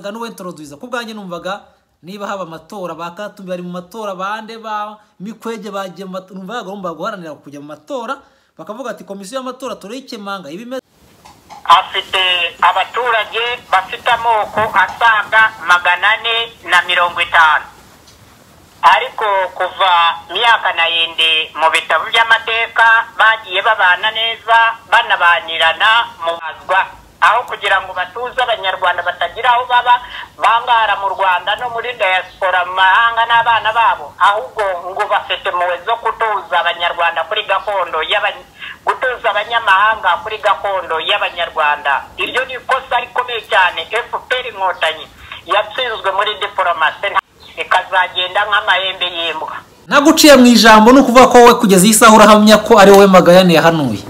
saga n'uwentroduza ku bwanjye numvaga niba haba amatora ba katumbi bari mu matora bande ba mikwege bagiye mu matora bagomba guharanira kujya mu matora bakavuga ati komisiyo y'amatora turayikemanga ibimeze afite abaturage bafite amoko asaga magana ane na mirongo itanu. Ariko kuva myaka na yindi mu bitabo by'amateka bagiye babana neza banabanirana mu mazwa aho kugira ngo batuze abanyarwanda batagira aho baba bangara mu rwanda no muri diaspora mu mahanga n'abana babo ahubwo ngo bafite impuhwe zo gutuza abanyarwanda kuri gakondo gutuza abanyamahanga kuri gakondo y'abanyarwanda. Iryo ni ikosa rikomeye cyane fpr inkotanyi yatsinzwe muri diporomasi ikazagenda nk'amahembe y'imbwa. Naguciye mu ijambo ni ukuvuga ko wowe kugeza iyi saha urahamya ko ari wowe magayane yahanuye.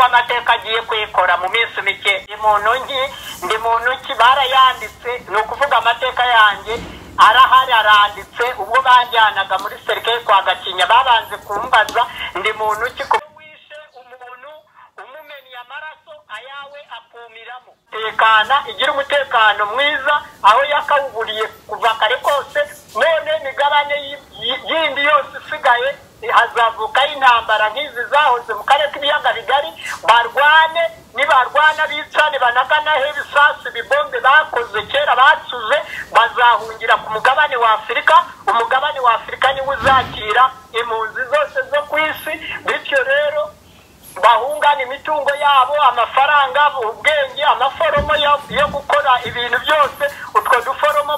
Uko amateka agiye kwikora mu minsi mike. Ndi muntu nki? Ndi muntu ki? Barayanditse. Ni ukuvuga amateka yanjye arahari aranditse. Ubwo banjyanaga muri serikare kwa gakinya babanze kumbaza ndi muntu ki? Wishe umuntu umumennye amaraso ayawe akumiramo tekana igira umutekano mwiza aho yakawuburiye kuva kare kose none imigabane yi- yi- yindi yose isigaye hazavukaho intambara nk'izi zahoze mu karere k'ibiyaga bigari barwane nibarwana bicane banaganaho ibisasu ibibombe bakoze kera bacuze bazahungira ku mugabane wa afurika umugabane wa afurika niwo uzakira impunzi zose zo ku isi bityo rero bahungana imitungo yabo amafaranga ubwenge amaforomo yo gukora ibintu byose utwo duforomo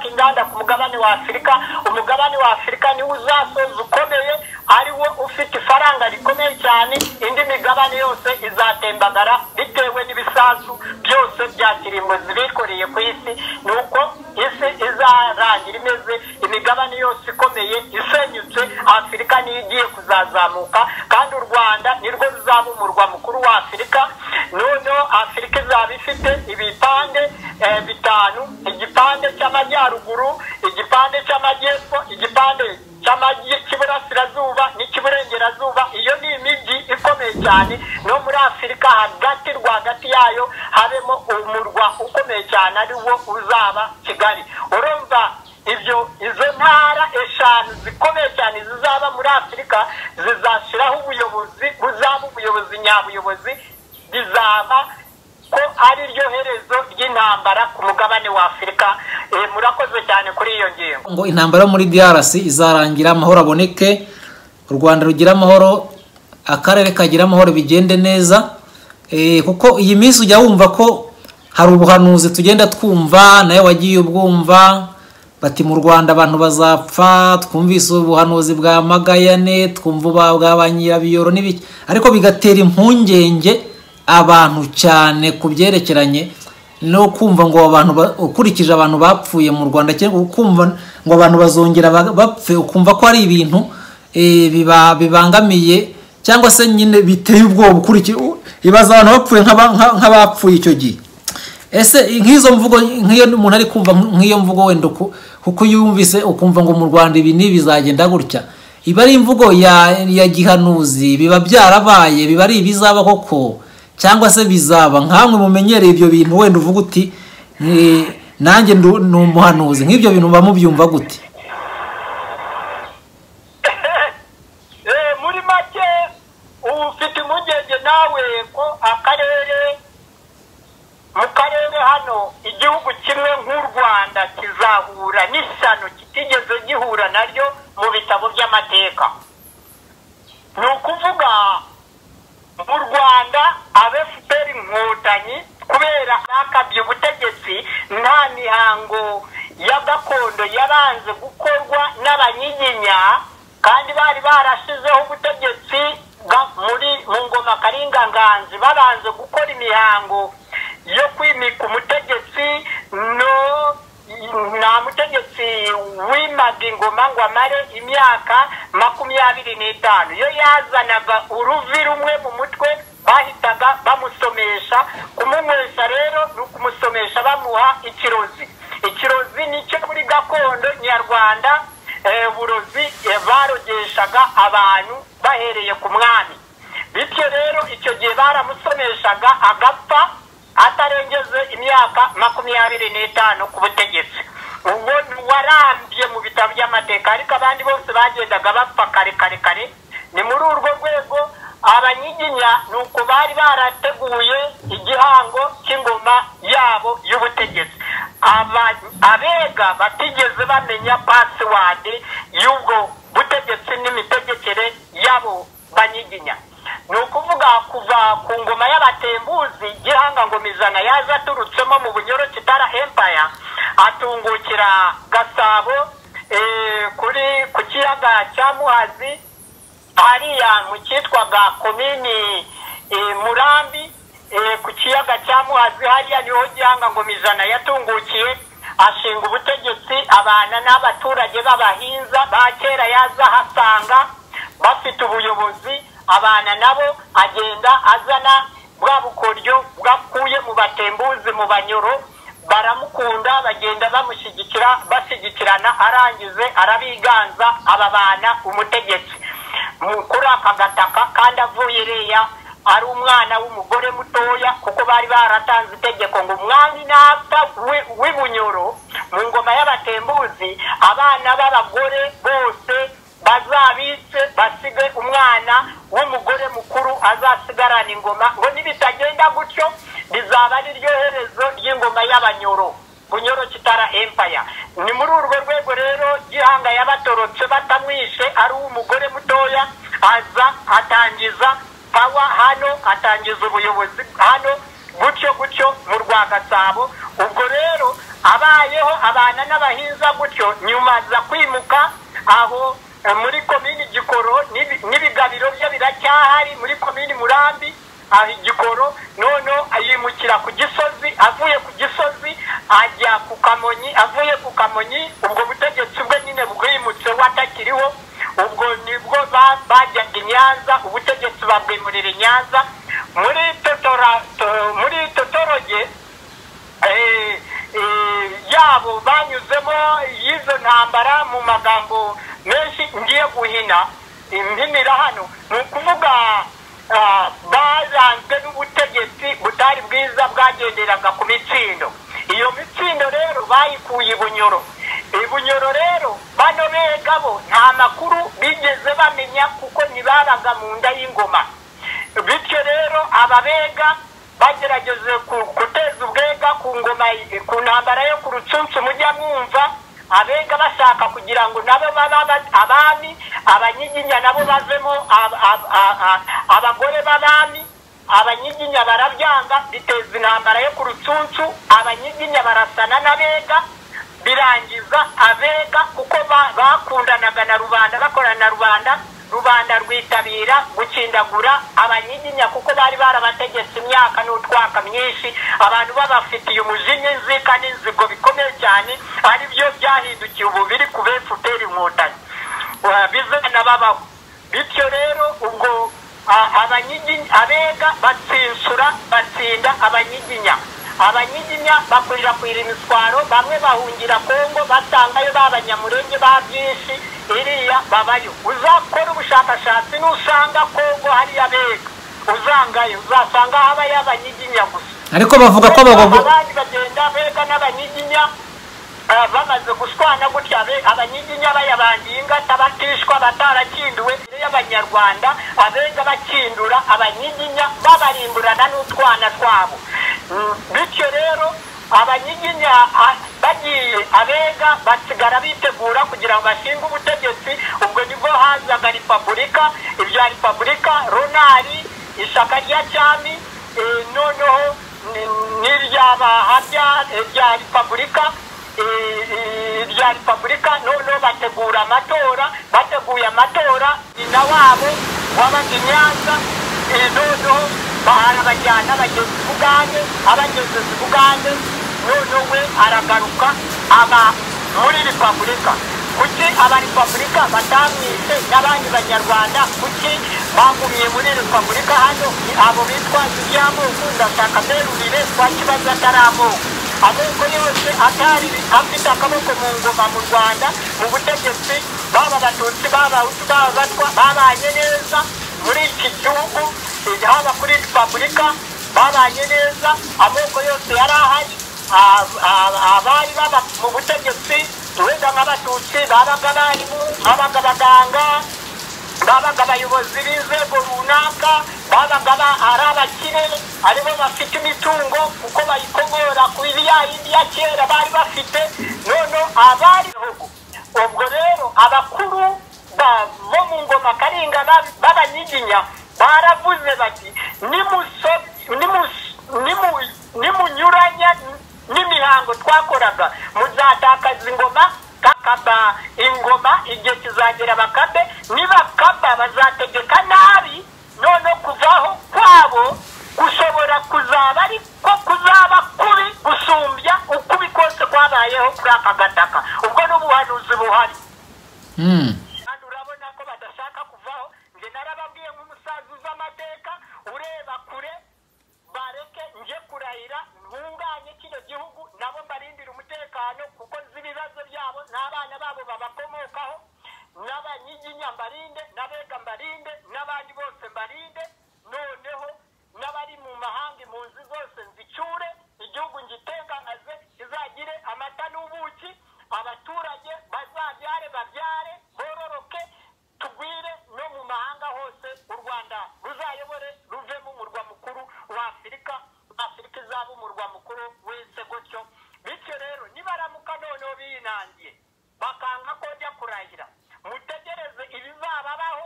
baze bubaka inganda ku mugabane wa afurika. Umugabane wa afurika niwo uzasoza ukomeye ari wo ufite ifaranga rikomeye cyane. Indi migabane yose izatembagara bitewe n'ibisasu byose bya kirimbuzi bikoreye ku isi. Ni uko isi izarangira imeze imigabane yose ikomeye isenyutse afurika niyo igiye kuzazamuka kandi u rwanda nirwo ruzaba umurwa mukuru wa afurika noneho afurika izaba ifite ibipande eh, bitanu igipande cy'amajyaruguru igipande cy'amajyepfo igipande cy'amajyi- cy'iburasirazuba n'icy'iburengerazuba iyo ni imijyi ikomeye cyane no muri afurika hagati rwagati yayo habemo umurwa ukomeye cyane ari wo uzaba kigali. Urumva ibyo izo ntara eshanu zikomeye cyane zizaba muri afurika zizashyiraho ubuyobozi buzaba ubuyobozi nyabuyobozi bizaba ko ari ryo herezo ry'intambara ku mugabane wa afurika Eh, murakoze cyane kuri iyo ngingo. Ngo intambara muri DRC izarangira amahoro aboneke u Rwanda rugira amahoro akarere kagira amahoro bigende neza Eh, kuko iyi minsi ujya wumva ko hari ubuhanuzi tugenda twumva nawe wagiye ubwumva bati mu Rwanda abantu bazapfa twumvise ubuhanuzi bwa magayane twumva bwa ba nyirabiyoro n'ibiki. Ariko bigatera impungenge abantu cyane ku byerekeranye no kumva ngo abantu ba- ukurikije abantu bapfuye mu Rwanda cyangwa ukumva ngo abantu bazongera ba- bapfe ukumva ko ari ibintu eh, biba bibangamiye cyangwa se nyine biteye ubwoba ukurikije ibaza abantu bapfuye nk'aba- nka- nk'abapfuye icyo gihe. Ese nk'izo mvugo nk'iyo umuntu ari kumva nk'iyo mvugo wenda kuko yumvise ukumva ngo mu Rwanda ibi n'ibi bizagenda gutya. Iba ari imvugo ya, gihanuzi biba byarabaye biba ari ibizaba koko cyangwa se bizaba. Nkamwe mumenyereye ibyo bintu wenda uvuga uti "Ni- nanjye ni umuhanuzi. Nk'ibyo bintu muba mubyumva gute Eh, muri make ubu ufite impungenge nawe ko akarere mu karere hano igihugu kimwe nk'u rwanda kizahura n'ishyano kitigeze gihura naryo mu bitabo by'amateka. Ni ukuvuga mu rwanda abefuperi inkotanyi kubera bakabye ubutegetsi nta mihango ya gakondo yabanze gukorwa n'abanyiginya kandi bari barashizeho ubutegetsi muri mu ngoma karinganganzi babanze gukora imihango yo kwimika umutegetsi no nta mutegetsi wimaga ingoma ngo amare imyaka makumyabiri n'itanu. Iyo yazanaga uruvi rumwe mu mutwe bahitaga bamusomesha kumunywesha rero ni ukumusomesha bamuha ikirozi. Ikirozi ni cyo muri gakondo nyarwanda eh, burozi eh, barogeshaga abantu bahereye ku mwami. Bityo rero icyo gihe baramusomeshaga agapfa atarengeje imyaka makumyabiri n'itanu ku butegetsi. Ubwo warambye mu bitabo by'amateka ariko abandi bose bagendaga bapfa kare kare kare. Ni muri urwo rwego abanyiginya ni uko bari barateguye igihango cy'ingoma yabo y'ubutegetsi. Abega batigeze bamenya pasiwadi y'ubwo butegetsi n'imitegekere y'abo banyiginya ni ukuvuga kuva ku ngoma y'abatembuzi gihanga ngoma ijana yaje aturutsemo mu bunyoro kitara empire. Atungukira gasabo kuri ku kiyaga cya muhazi hariya mu cyitwaga komini murambi ku kiyaga cya muhazi hariya ni ho gihanga ngoma ijana yatungukiye ashinga ubutegetsi abana n'abaturage b'abahinza ba kera yaza ahasanga bafite ubuyobozi abana nabo agenda azana bwa bukoryo bwakuye mu batembuzi mu banyoro baramukunda bagenda bamushyigikira bashyigikirana arangize arabiganza ababana umutegetsi. Kuri aka gataka kandi avuye iriya ari umwana w'umugore mutoya kuko bari baratanze itegeko ngo umwami napfa w'ibunyoro mu ngoma y'abatembuzi abana b'abagore bose bazabitse basige umwana w'umugore mukuru azasigarana ingoma ngo nibitagenda gutyo rizaba ari ryo herezo ry'ingoma y'abanyoro bunyoro kitara empire ni muri urwo rwego rero gihanga yabatorotse batamwishe ari uw'umugore mutoya aza atangiza pawa hano atangiza ubuyobozi hano gutyo gutyo mu rwa gasabo ubwo rero abayeho abana n'abahinza gutyo nyuma aza kwimuka aho muri komini gikoro n'ibigabiro bye biracyahari muri komini murambi aho igikoro none yimukira ku gisozi avuye ku gisozi ajya ku kamonyi avuye ku kamonyi ubwo butegetsi bwe nyine bwimutse watakiriho ubwo ni bwo bajyaga i nyanza ubutegetsi babwimurira i nyanza muri totora muri totoroge yabo banyuzemo y'izo ntambara mu magambo menshi ngiye guhina impinira hano ni ukuvuga baranzwe n'ubutegetsi butari bwiza bwagenderaga ku mitsindo iyo mitsindo rero bayikuye ibunyoro ibunyoro rero bano bega bo nta makuru bigeze bamenya kuko ntibabaga mu nda y'ingoma. Bityo rero ababega bagerageje guteza ubwega ku ngoma ku ntambara yo ku rucuncu mujya mwumva abega bashaka kugira ngo nabo babe abami abanyiginya nabo bavemo abagore b'abami abanyiginya barabyanga biteza intambara yo ku rucuncu abanyiginya barasana n'abega birangiza abega kuko bakundanaga na rubanda bakorana na rubanda rubanda rwitabira gukindagura abanyiginya kuko bari barabategetse imyaka n'utwaka myinshi abantu babafitiye umujinya inzika n'inzigo bikomeye cyane ari byo byahindukiye ubu biri ku befuperi inkotanyi bizana babaho. Bityo rero ubwo abega batsinsura batsinda abanyiginya. Abanyiginya bakwirakwira imiswaro bamwe bahungira kongo basangayo b'abanyamurenge ba byinshi iriya babayo. Uzakora ubushakashatsi nusanga kongo hariya bega uzangayo uzasanga habayo abanyiginya gusa. Ariko bavuga ko abandi bagenda bega n'abanyiginya bamaze gushwana gutya abanyiginya bayabangiye ingata batishwa batarakinduwe y'abanyarwanda abega bakindura abanyiginya babarimburana n'utwana twabo. Bityo rero abanyiginya bagiye abega basigara bitegura kugira ngo bashinge ubutegetsi. Ubwo ni bwo hazaga repubulika irya repubulika ronari ishyaka rya cyami noneho n'iryabahabya rya repubulika rya repubulika noneho bategura amatora bateguye amatora nyina wabo wabaga i nyanza noneho barabajyana bageze i bugande abageze i bugande noneho we aragaruka aba muri repubulika kuki abarepubulika batamwishe n'abandi banyarwanda? Kuki bagumye muri repubulika hano? Abo bitwa iby'amoko ndashaka mberurire kwa kibazo atari amoko yose atari afite akaboko mu ngoma mu rwanda mu butegetsi baba abatutsi baba baba abatwa babanye neza muri iki gihugu. Haba kuri repubulika babanye neza amoko yose yari ahari abari baba mu butegetsi wenda nk'abatutsi babaga abarimu babaga abaganga babaga abayobozi b'inzego runaka babaga ba- ari abakire ari bo bafite imitungo kuko bayikomora ku ya yindi ya kera bari bafite none abari ubwo rero abakuru ba- bo mu ngoma karinga ba- b'abanyiginya baravuze bati "Nimuso- twakoraga. Muzatakaza ingoma kakaba ingoma igihe kizagera bakabe. Nibakaba bazategeka nabi. None kuvaho kwabo gushobora kuzaba ariko kuzaba kubi gusumbya ukubi kose kwabayeho kuri aka gataka. Ubwo n'ubuhanuzi buhari Mm. kandi urabona ko badashaka kuvaho njye narababwiye nk'umusaza uzi amateka ureba kure bareke njye kurahira ntunganye kino gihugu nabo mbarindire umutekano kuko nzi ibibazo byabo n'abana babo babakomokaho n'abanyiginya mbarinde n'abega mbarinde n'abandi bose mbarinde noneho n'abari mu mahanga impunzi zose nzicyure igihugu ngitenganaze kizagire amata n'ubuki abaturage bazabyare babyare bororoke tugwire no mu mahanga hose u rwanda ruzayobore ruvemo umurwa mukuru wa afurika afurika izaba umurwa mukuru wese gutyo bityo rero nibaramuka noneho binangiye bakanga ko njya kurahira mutegereze ibizababaho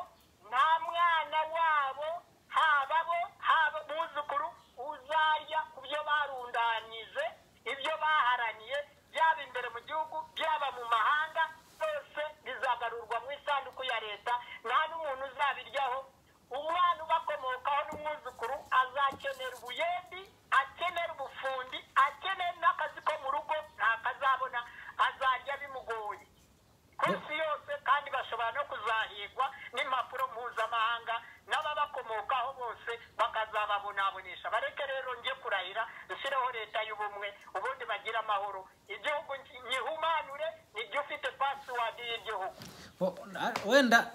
nta mwana wabo haba bo haba umwuzukuru uzarya ku byo barundanyije ibyo baharaniye byaba imbere mu gihugu byaba mu mahanga byose bizagarurwa mu isanduku ya leta nta n'umuntu uzabiryaho umwana ubakomokaho n'umwuzukuru azakenera ubuyendi akenera ubufundi akenera n'akazi ko mu rugo ntakazabona azarya bimugoye ku isi yose kandi bashobora no kuzahigwa n'impapuro mpuzamahanga n'ababakomokaho bose bakazababonabonesha bareke rero njye kurahira dushyireho leta y'ubumwe ubundi bagire amahoro igihugu nyihumanure nijya ufite pasiwadi y'igihugu Bo- na- wenda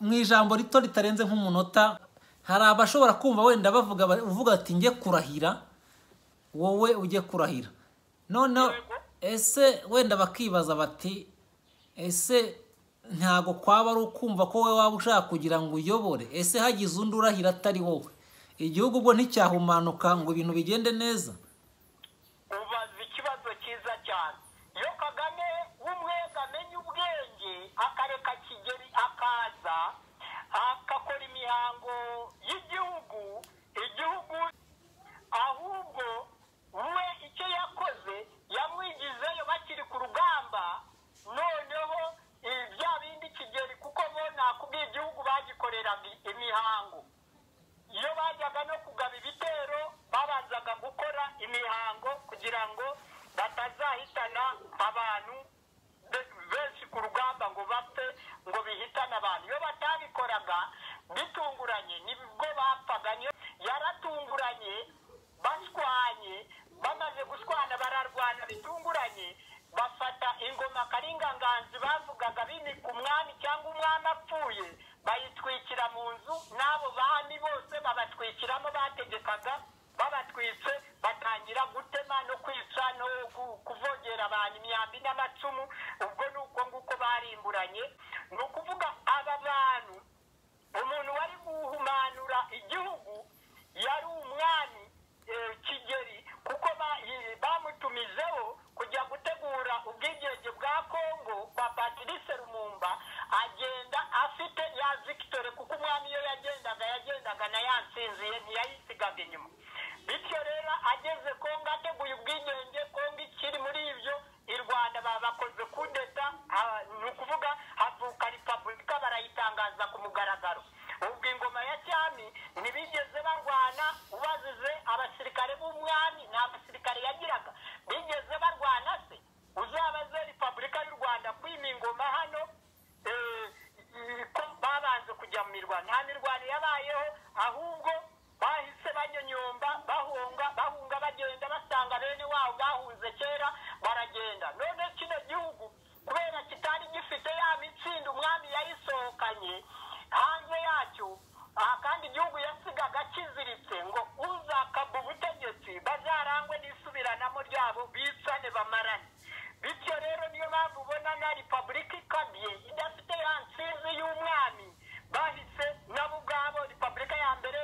mu ijambo rito ritarenze nk'umunota hari abashobora kumva wenda bavuga ba- uvuga ati njye kurahira. Wowe ujye kurahira. Noneho ese wenda bakibaza bati ese ntago kwaba ari ukumva ko wowe waba ushaka kugira ngo uyobore? Ese hagize undi urahira atari wowe? Igihugu ubwo nticyahumanuka ngo ibintu bigende neza ubaza ikibazo cyiza cyane iyo kagame w'umwega amenya ubwenge akareka kigeri akaza agakora imihango y'igihugu igihugu ahubwo we icyo yakoze yamwigizeyo bakiri ku rugamba noneho eh, bya bindi kigeri kuko bo nakubwiye igihugu bagikoreraga imihango iyo bajyaga no kugaba ibitero babanzaga gukora imihango kugira ngo batazahitana abantu be- benshi ku rugamba ngo bapfe ngo bihitane abantu. Iyo batabikoraga bitunguranye ni bwo bapfaga. Yaratunguranye bashwanye bamaze gushwana bararwana bitunguranye bafata ingoma karinganganzi bavugaga bimika umwami cyangwa umwami apfuye. Bayitwikira mu nzu n'abo bami bose babatwikiramo bategekaga babatwitse batangira gutema no kwica no ku- kuvogera abantu imyambi n'amacumu. Ubwo ni uko nguko barimburanye ni ukuvuga aba bantu umuntu wari guhumanura igihugu yari umwami eh, kigeri kuko bamutumijeho kujya gutegura ubwigenge bwa kongo kwa patrice lumumba agenda afite ya victoire kuko umwami iyo yagendaga yagendaga na yansinziye ntiyayisigaga inyuma. Bityo rero ageze kongo ateguye ubwigenge kongo ikiri muri ibyo i rwanda baba bakoze kudeta ni ukuvuga havuka repubulika barayitangaza ku mugaragaro. Ubwo ingoma ya cyami ntibigeze barwana ubazize abasirikare b'umwami nta basirikare yagiraga. Bigeze barwana se uzabaze repubulika y'u rwanda kwima ingoma hano Eh, ko babanje kujya mu mirwano. Nta mirwano yabayeho ahubwo bahise banyonyomba bahunga bahunga bagenda basanga bene wabo bahunze kera baragenda. None kino gihugu kubera kitari gifite ya mitsindo umwami yayisohokanye hanze yacyo aha kandi igihugu yasigaga kiziritse ngo uzakabwa ubutegetsi bazarangwe n'isubiranamo ryabo bicane bamarane. bityo rero niyo mpamvu ubona na repubulika ikabye idafite ya nsinzi y'umwami. Bahise nabo ubwabo repubulika ya mbere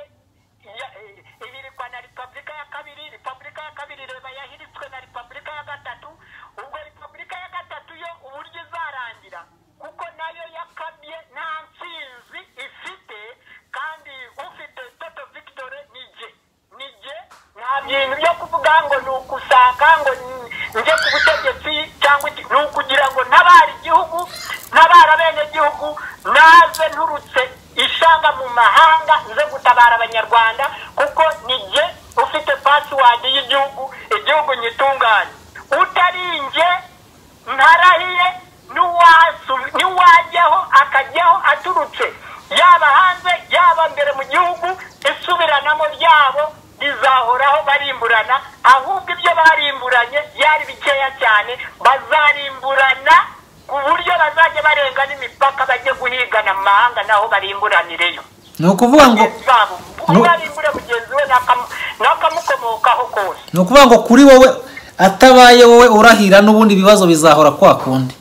eh, ibirikwa na repubulika ya kabiri repubulika ya kabiri reba yahiritswe na repubulika ya gatatu. Ubwo repubulika ya gatatu yo uburyo izarangira? Kuko na yo yakabye nta nsinzi ifite kandi ufite toto victoire ni nijye nta bintu byo kuvuga ngo ni ukusaka ngo ni njye ku butegetsi cyangwa ni ukugira ngo ntabare igihugu ntabare abenegihugu naze nturutse ishanga mu mahanga nze gutabara abanyarwanda kuko ni jye ufite pasiwadi y'igihugu igihugu nyitunganye. Utari njye ntarahiye n'uwajyaho akajyaho aturutse. Yaba hanze yaba mbere mu gihugu isubiranamo ryabo rizahoraho barimburana ahubwo ibyo barimburanye byari bikeya cyane. Bazarimburana ku buryo bazajya barenga n'imipaka bajye guhigana mu mahanga naho barimburanireyo ni ukuvuga ngo umwe arimbure mugenzi we n'akamu- n'akamukomokaho kose. ni ukuvuga ngo kuri wowe atabaye wowe urahira n'ubundi ibibazo bizahora kwa kundi.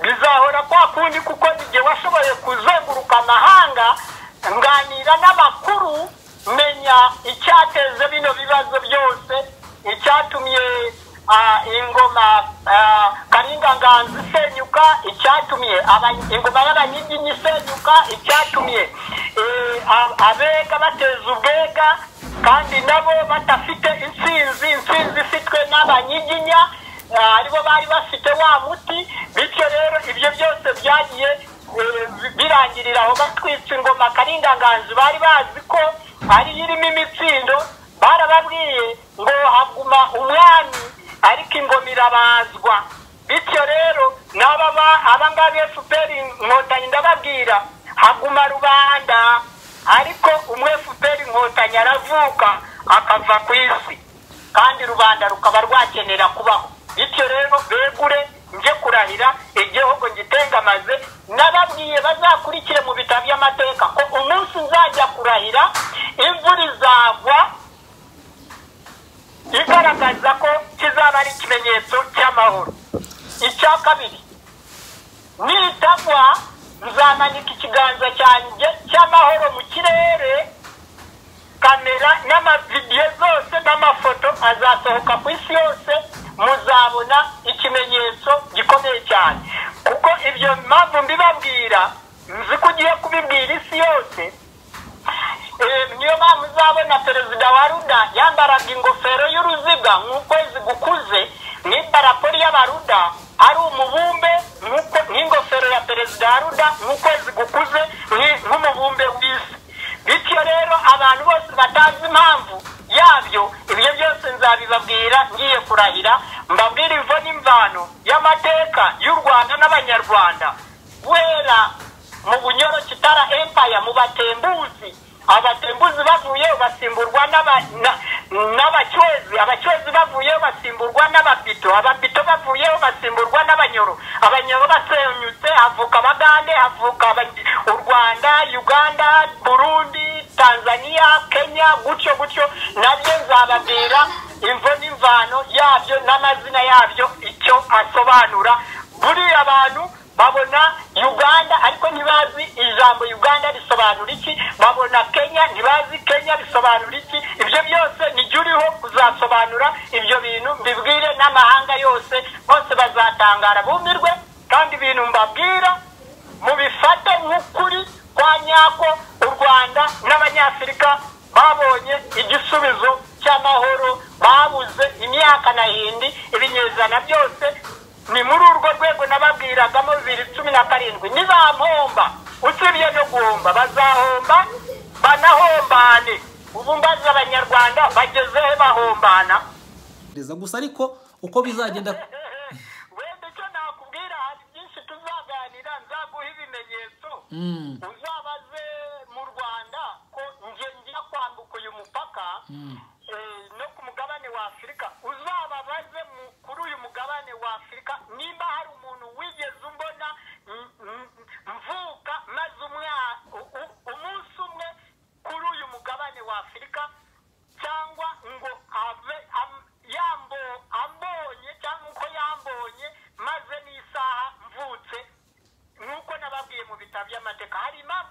Bizahora kwa kundi kuko igihe washoboye kuzenguruka amahanga nganira n'amakuru menya icyateza bino bibazo byose icyatumye ah, ingoma ah, karinganganzi isenyuka icyatumye ingoma y'abanyiginya isenyuka icyatumye eh, abega bateza ubwega kandi nabo badafite intsinzi intsinzi ifitwe n'abanyiginya ah, ari bo bari bafite wa muti bityo rero ibyo byose byagiye eh, birangirira aho. Batwitse ingoma karinganganzi bari bazi ko ariyo irimo imitsindo barababwiye ngo haguma umwami ariko ingoma irabazwa. Bityo rero n'aba ba- abangaba fpr inkotanyi ndababwira haguma rubanda. Ariko umwe fpr inkotanyi aravuka akava ku isi. Kandi rubanda rukaba rwakenera kubaho. Bityo rero begure nje kurahira igihugu ngitengamaze nababwiye bazakurikire mu bitabo by'amateka ko umunsi nzajya kurahira imvura izagwa igaragaza ko kizaba ari ikimenyetso cy'amahoro. Icya kabiri nitagwa nzamanika ikiganza cyanjye cy'amahoro mu kirere kamera n'amavidiyo zose n'amafoto azasohoka ku isi yose muzabona ikimenyetso gikomeye cyane. Kuko ibyo mpamvu mbibabwira nzi ko ugiye kubibwira isi yose niyo mpamvu uzabona perezida wa ruda yambaraga ingofero y'uruziga nk'ukwezi gukuze n'idarapo ry'abaruda ari umubumbe nk'ingofero ya perezida wa ruda nk'ukwezi gukuze nk'umubumbe w'isi. Bityo rero abantu bose batazi impamvu yabyo ibyo byose nzabibabwira ngiye kurahira mbabwire imvo n'imvano y'amateka y'u rwanda n'abanyarwanda. Guhera mu bunyoro kitara empire mu batembuzi. Abatembuzi bavuyeho basimburwa n'aba- na- n'abacwezi abacwezi bavuyeho basimburwa n'ababito. Ababito bavuyeho basimburwa n'abanyoro. Abanyoro basenyutse havuka abagande havuka u rwanda uganda burundi tanzania kenya gutyo gutyo. Nabyo nzababwira imvo n'imvano yabyo n'amazina yabyo icyo asobanura. Buriya abantu babona uganda ntibazi ijambo uganda risobanura iki? Babona kenya ntibazi kenya bisobanura iki? Ibyo byose nijya uriho kuzasobanura ibyo bintu mbibwire n'amahanga yose bose bazatangara bumirwe kandi ibintu mbabwira mubifate nk'ukuri kwa nyako u rwanda n'abanyafurika babonye igisubizo cy'amahoro babuze imyaka na hindi ibinyejana byose ni muri urwo rwego nababwiragamo bibiri cumi na karindwi. Nibampomba usibye no guhomba bazahomba banahombane. Ubu mbaza abanyarwanda bagezehe bahombana. Gusa ariko uko bizagenda wenda icyo nakubwira hari byinshi tuzaganira nzaguha ibimenyetso Mm, uzabaze mu rwanda ko nge ngiye kwambuka uyu mupaka mm. eh, no ku mugabane wa afurika uzababaze mu- kuri uyu mugabane wa afurika nimba hari umuntu wigeze umbona m- m- mvuka maze umwa- u- u- umunsi umwe kuri uyu mugabane wa afurika cyangwa ngo ave am- yambo ambonye cyangwa uko yambonye maze n'isaha mvutse nk'uko nababwiye mu bitabo by'amateka hari impamvu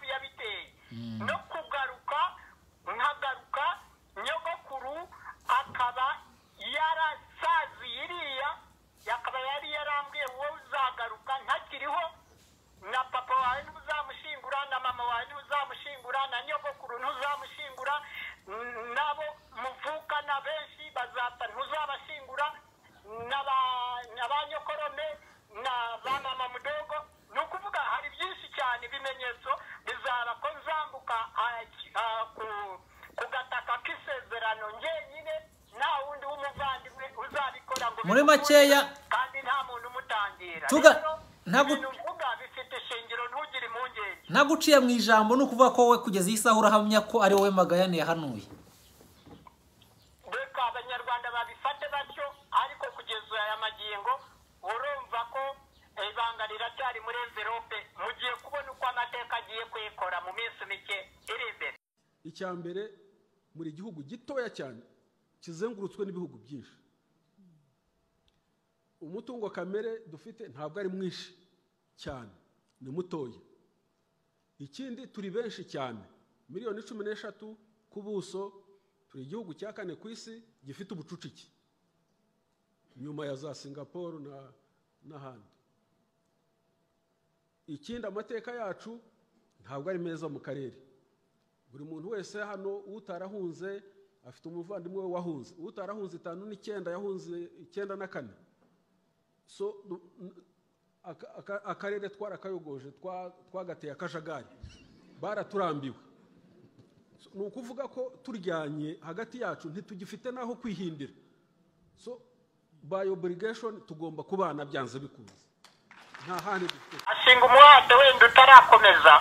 muri makeya. Kandi nta muntu umutangira. Tuga- rero ntago- ibintu uvuga bifite ishingiro ntugire impungenge. Ntaguciye mu ijambo ni ukuvuga ko wowe kugeza iyi saha urahamya ko ari wowe magayane yahanuye. Reka abanyarwanda babifate batyo ariko kugeza aya magingo urumva ko ibanga riracyari muri envelope. Mugiye kubona uko amateka agiye kuyikora mu minsi mike iri imbere. Icya mbere muri gihugu gitoya cyane kizengurutswe n'ibihugu byinshi. Umutungo kamere dufite ntabwo ari mwinshi cyane ni mutoya. Ikindi turi benshi cyane miliyoni cumi n'eshatu ku buso turi igihugu cya kane ku isi gifite ubucucike. Nyuma ya za singapore na- n'ahandi. Ikindi amateka yacu ntabwo ari meza mu karere. Buri muntu wese hano utarahunze afite umuvandimwe we wahunze. Utarahunze itanu n'icyenda yahunze icyenda na kane. So akarere twarakayogoje twa- twagateye akajagari. Baraturambiwe So, ni ukuvuga ko turyanye hagati yacu ntitugifite n'aho kwihindira. So by obligation tugomba kubana byanze bikunze nta handi dufite. Ashinga umuhate wenda utarakomeza.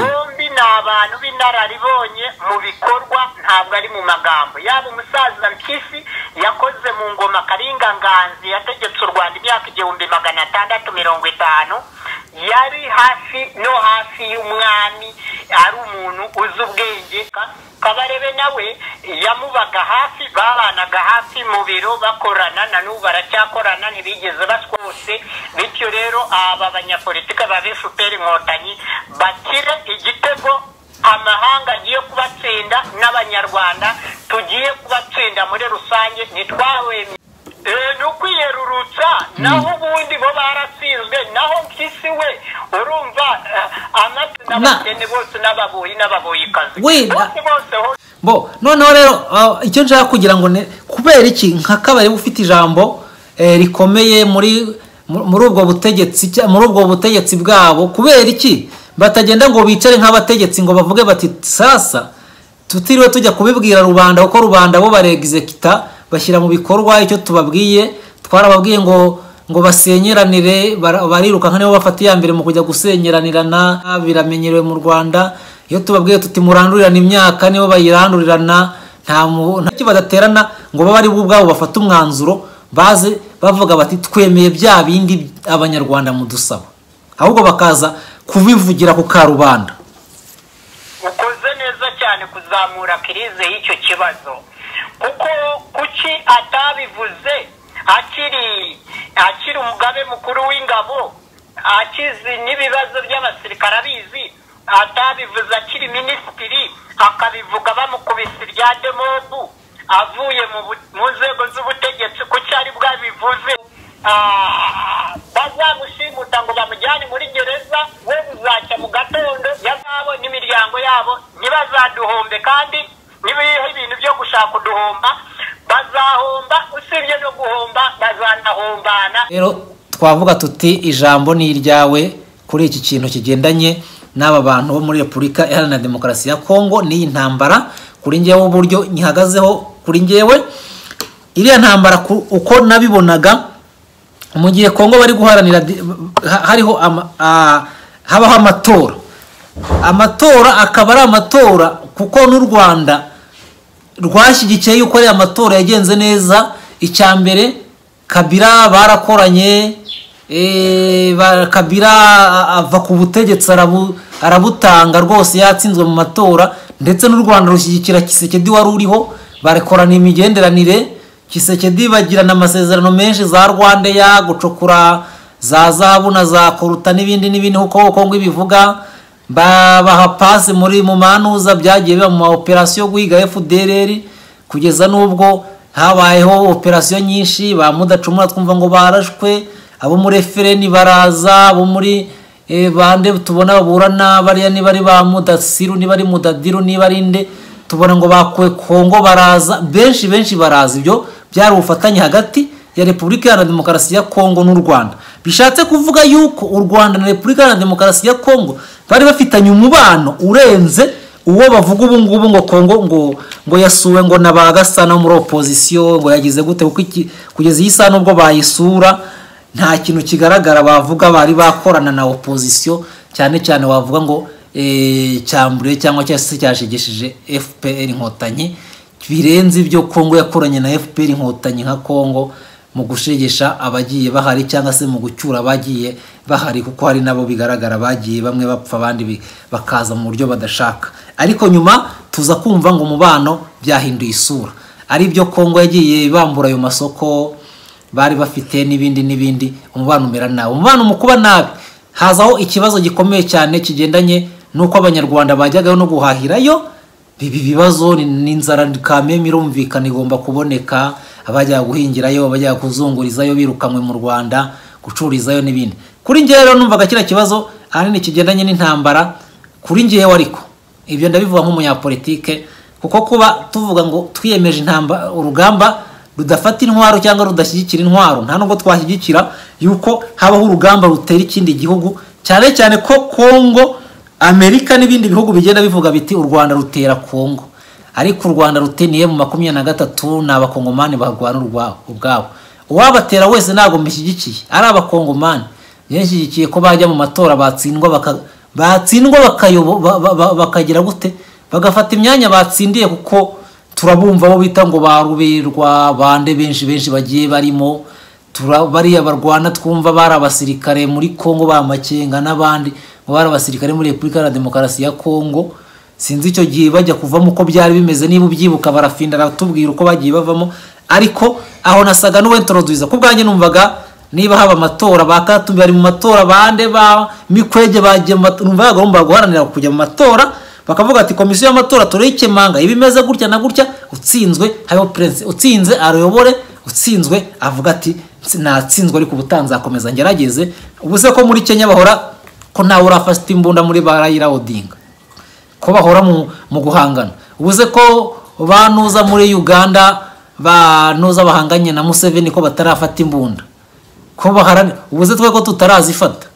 Bombi ni abantu b'inararibonye mu bikorwa ntabwo ari mu magambo. Yaba umusaza mpyisi yakoze mu ngoma karinga nganzi yategetse u rwanda imyaka igihumbi magana atandatu mirongo itanu yari hafi no hafi y'umwami ari umuntu uzi ubwenge. Ka- kabarebe nawe yamubaga hafi babanaga hafi mu biro bakorana na n'ubu baracyakorana ntibigeze baswose bityo rero aba banyapolitike ba fpr inkotanyi bakire igitego amahanga agiye kubatsinda n'abanyarwanda tugiye kubatsinda muri rusange ntitwahwemye. Ni ukwiyerurutsa naho ubundi bo baratsinzwe naho mpyisi we urumva eh, amatwi n'abakene bose n'ababoyi n'ababoyikazi. Bose bose bo noneho rero icyo nshaka kugira ngo kubera iki nka kabari ufite ijambo eh, rikomeye muri mu- muri ubwo butegetsi muri ubwo butegetsi bwabo kubera iki? Batagenda ngo bicare nk'abategetsi ngo bavuge bati sasa tutiriwe tujya kubibwira rubanda kuko rubanda bo baregizekita bashyira mu bikorwa icyo tubabwiye. Twarababwiye ngo ngo basenyeranire barirukanka nibo bafata iya mbere mu kujya gusenyeranirana biramenyerewe mu rwanda. Iyo tubabwiye tuti murandurirana imyaka nibo bayirandurirana nta cyo badaterana ngo babe ari bo ubwabo bafata umwanzuro baze bavuga bati twemeye bya bindi abanyarwanda mudusaba. Ahubwo bakaza kubivugira ku karubanda. Ukoze neza cyane kuzamura kirize y'icyo kibazo. Kuko kuki atabivuze? Akiri umugabe mukuru w'ingabo akizi n'ibibazo by'abasirikare abizi atabivuze akiri minisitiri akabivuga bamukubise irya demobu avuye mu nzego z'ubutegetsi kuki ari bwabivuze bazamushimuta ngo bamujyane muri gereza we buzacya mu gatondo yazabo n'imiryango yabo ntibazaduhombe kandi nibiha ibintu byo gushaka uduhomba bazahomba usibye no guhomba bazanahombana. Rero twavuga tuti ijambo ni iryawe kuri iki kintu kigendanye n'aba bantu bo muri repubulika iharanira demokarasi ya kongo n'iyi ntambara. Kuri ngewe uburyo nyihagazeho kuri ngewe. Iriya ntambara uko nabibonaga mu gihe kongo bari guharanira hariho habaho amatora. Amatora akaba ari amatora kuko n'u rwanda rwashyigikiye yuko ariya matora yagenze neza. Icya mbere kabira barakoranye ba- kabira ava ku butegetsi arabu- arabutanga rwose yatsinzwe mu matora. Ndetse n'u rwanda rushyigikira kisekedi wari uriho barekorana imigenderanire. Kisekedi bagirana amasezerano menshi za rwandeya gucukura za zahabu na za koruta n'ibindi n'ibindi nk'uko kongo ibivuga. Babaha pasi muri mu manuza byagiye biba mu ma operasiyo guhiga fdrr kugeza n'ubwo habayeho operasiyo nyinshi ba mudacumura twumva ngo barashwe abo muri efereni baraza abo muri eh, bande tubona baburana bariya niba ari ba mudasiru niba ari mudadiru niba ari nde tubona ngo bakuwe kongo baraza benshi benshi baraza. Ibyo byari ubufatanye hagati ya repubulika iharanira demokarasi ya kongo n'u rwanda. Bishatse kuvuga yuko u rwanda na repubulika iharanira demokarasi ya kongo bari bafitanye umubano urenze uwo bavuga ubu ngubu ngo kongo ngo ngo yasuwe ngo na ba gasana muri opozisiyo ngo yagize gute kuko kugeza iyi saha nubwo bayisura nta kintu kigaragara bavuga bari bakorana na opozisiyo cyane cyane wavuga ngo eh, cyambure cyangwa cyangwa se cyashegeshije fpr inkotanyi. Birenze ibyo kongo yakoranye na fpr inkotanyi nka kongo mu gushegesha abagiye bahari cyangwa se mu gucyura abagiye bahari kuko hari nabo bigaragara bagiye bamwe bapfa abandi bakaza mu buryo badashaka. Ariko nyuma tuza kumva ngo umubano byahinduye isura. Ari byo kongo yagiye bambura ayo masoko bari bafite n'ibindi n'ibindi umubano umera nabi. Umubano mu kuba nabi hazaho ikibazo gikomeye cyane kigendanye n'uko abanyarwanda bajyagayo no guhahirayo ibi bibazo ni- n'inzara kameme irumvikana igomba kuboneka abajya guhingirayo abajya kuzungurizayo birukanywe mu rwanda gucururizayo n'ibindi. Kuri ngewe rero numvaga kiriya kibazo ahanini kigendanye n'intambara kuri ngewe ariko. Ibyo ndabivuga nk'umunyapolitike kuko kuba tuvuga ngo twiyemeje intamba urugamba rudafata intwaro cyangwa rudashyigikira intwaro nta nubwo twashyigikira yuko habaho urugamba rutera ikindi gihugu cyane cyane ko kongo amerika n'ibindi bihugu bigenda bivuga biti u rwanda rutera kongo ariko u rwanda ruteniye mu makumyabiri na gatatu ni abakongomani barwana ubwabo uwabatera wese ntabwo mbishyigikiye. Ari abakongomani. Njyewe nshyigikiye ko bajya mu matora batsindwa batsindwa bakagira gute? Bagafata imyanya batsindiye kuko turabumva abo bita ngo ba ruberwa bande benshi benshi bagiye barimo. Bariya barwana twumva bari abasirikare muri kongo ba makenga n'abandi ngo bari abasirikare muri repubulika ya demokarasi ya kongo. Sinzi icyo gihe bajya kuvamo uko byari bimeze niba ubyibuka barafinda aratubwira uko bagiye bavamo. Ariko aho nasaga n'uwentroduiza ku bwanjye numvaga niba haba amatora bakatumbi bari mu matora bande ba mikwege bagiye numva bagomba guharanira kujya mu matora bakavuga ati komisiyo y'amatora turayikemanga iba imeze gutya na gutya utsinzwe hariho perezida utsinze arayobore utsinzwe avuga ati natsinzwe ariko ubutaha nzakomeza ngerageze ubu se ko muri kenya bahora ko ntawe urafata imbunda muri ba Raila Odinga. Ko bahora mu, guhangana. Ubuze ko banuza muri uganda banuza bahanganye na museveni ko batarafata imbunda. Ko baharanira ubuze twe ko tutarazifata.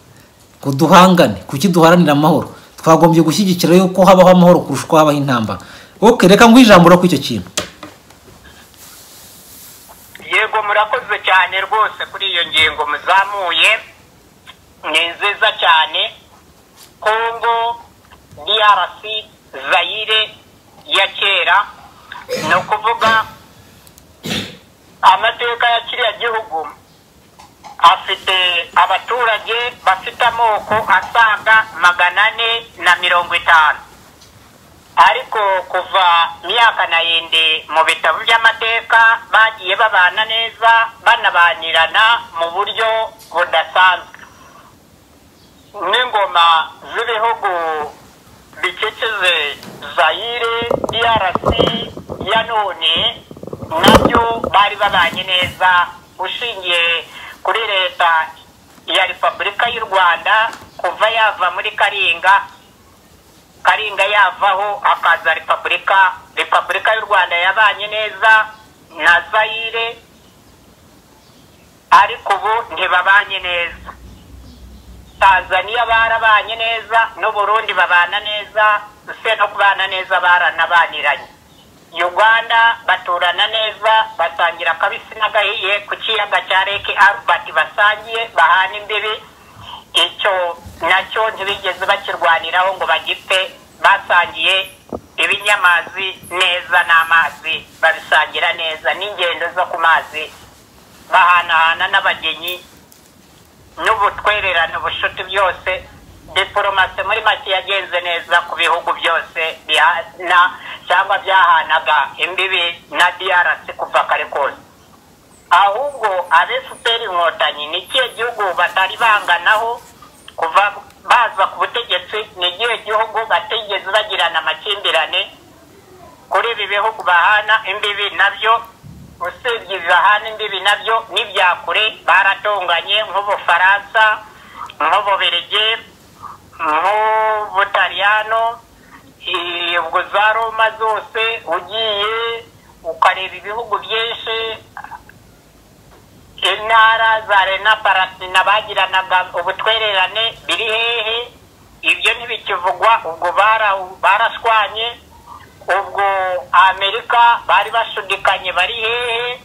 Ngo duhangane kuki duharanira amahoro? Twagombye gushyigikira yuko habaho amahoro kurusha uko habaho intambara. Ok reka ngo ijambo kuri icyo kintu yego murakoze cyane rwose kuri iyo ngingo muzamuye ni nziza cyane. Kongo drc zayire ya kera ni ukuvuga amateka ya kiriya gihugu. Afite abaturage bafite amoko asaga magana ane na mirongo itanu. Ariko kuva myaka na yindi mu bitabo by'amateka bagiye babana neza banabanirana mu buryo budasanzwe. N'ingoma z'ibihugu bikikije zayire drc ya none na byo bari babanye neza ushingiye kuri leta ya repubulika y'u rwanda kuva yava muri karinga karinga yavaho hakaza repubulika. Repubulika y'u rwanda yabanye neza na zayire ariko ubu ntibabanye neza. Tanzaniya barabanye neza n'uburundi babana neza se no kubana neza baranabaniranye. Uganda baturana neza basangira akabisi n'agahiye ku kiyaga cya lake albert basangiye bahana imbibi icyo na cyo ntibigeze bakirwaniraho ngo bagipfe basangiye ibinyamazi neza n'amazi babisangira neza n'ingendo zo ku mazi bahanahana n'abagenyi n'ubutwererane ubushuti byose diporomasi muri make yagenze neza ku bihugu byose bihana cyangwa byahanaga imbibi na drc kuva kare kose. Ahubwo abefuperi inkotanyi ni ikihe gihugu batari banganaho kuva baza ku butegetsi ni igihe gihugu batigeze bagirana amakimbirane kuri ibi bihugu bahana imbibi na byo usibye bahana imbibi na byo n'ibya kure baratunganye nk'ubufaransa nk'ububirigi nk'ubutaliyano ubwo za roma zose ugiye ukareba ibihugu byinshi intara za rena paratina bagiranaga ubutwererane biri hehe? Ibyo ntibikivugwa ubwo bara- barashwanye ubwo amerika bari bashudikanye bari hehe?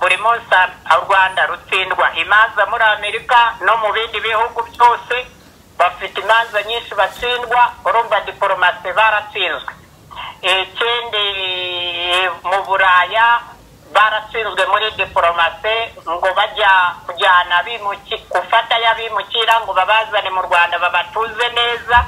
Buri munsi u rwanda rutsindwa. Imanza muri amerika no mu bindi bihugu byose bafite imanza nyinshi batsindwa urumva diporomasi baratsinzwe. Ikindi mu buraya baratsinzwe muri diporomasi ngo bajya kujyana abimuki- gufatayo abimukira ngo babazane mu rwanda babatuze neza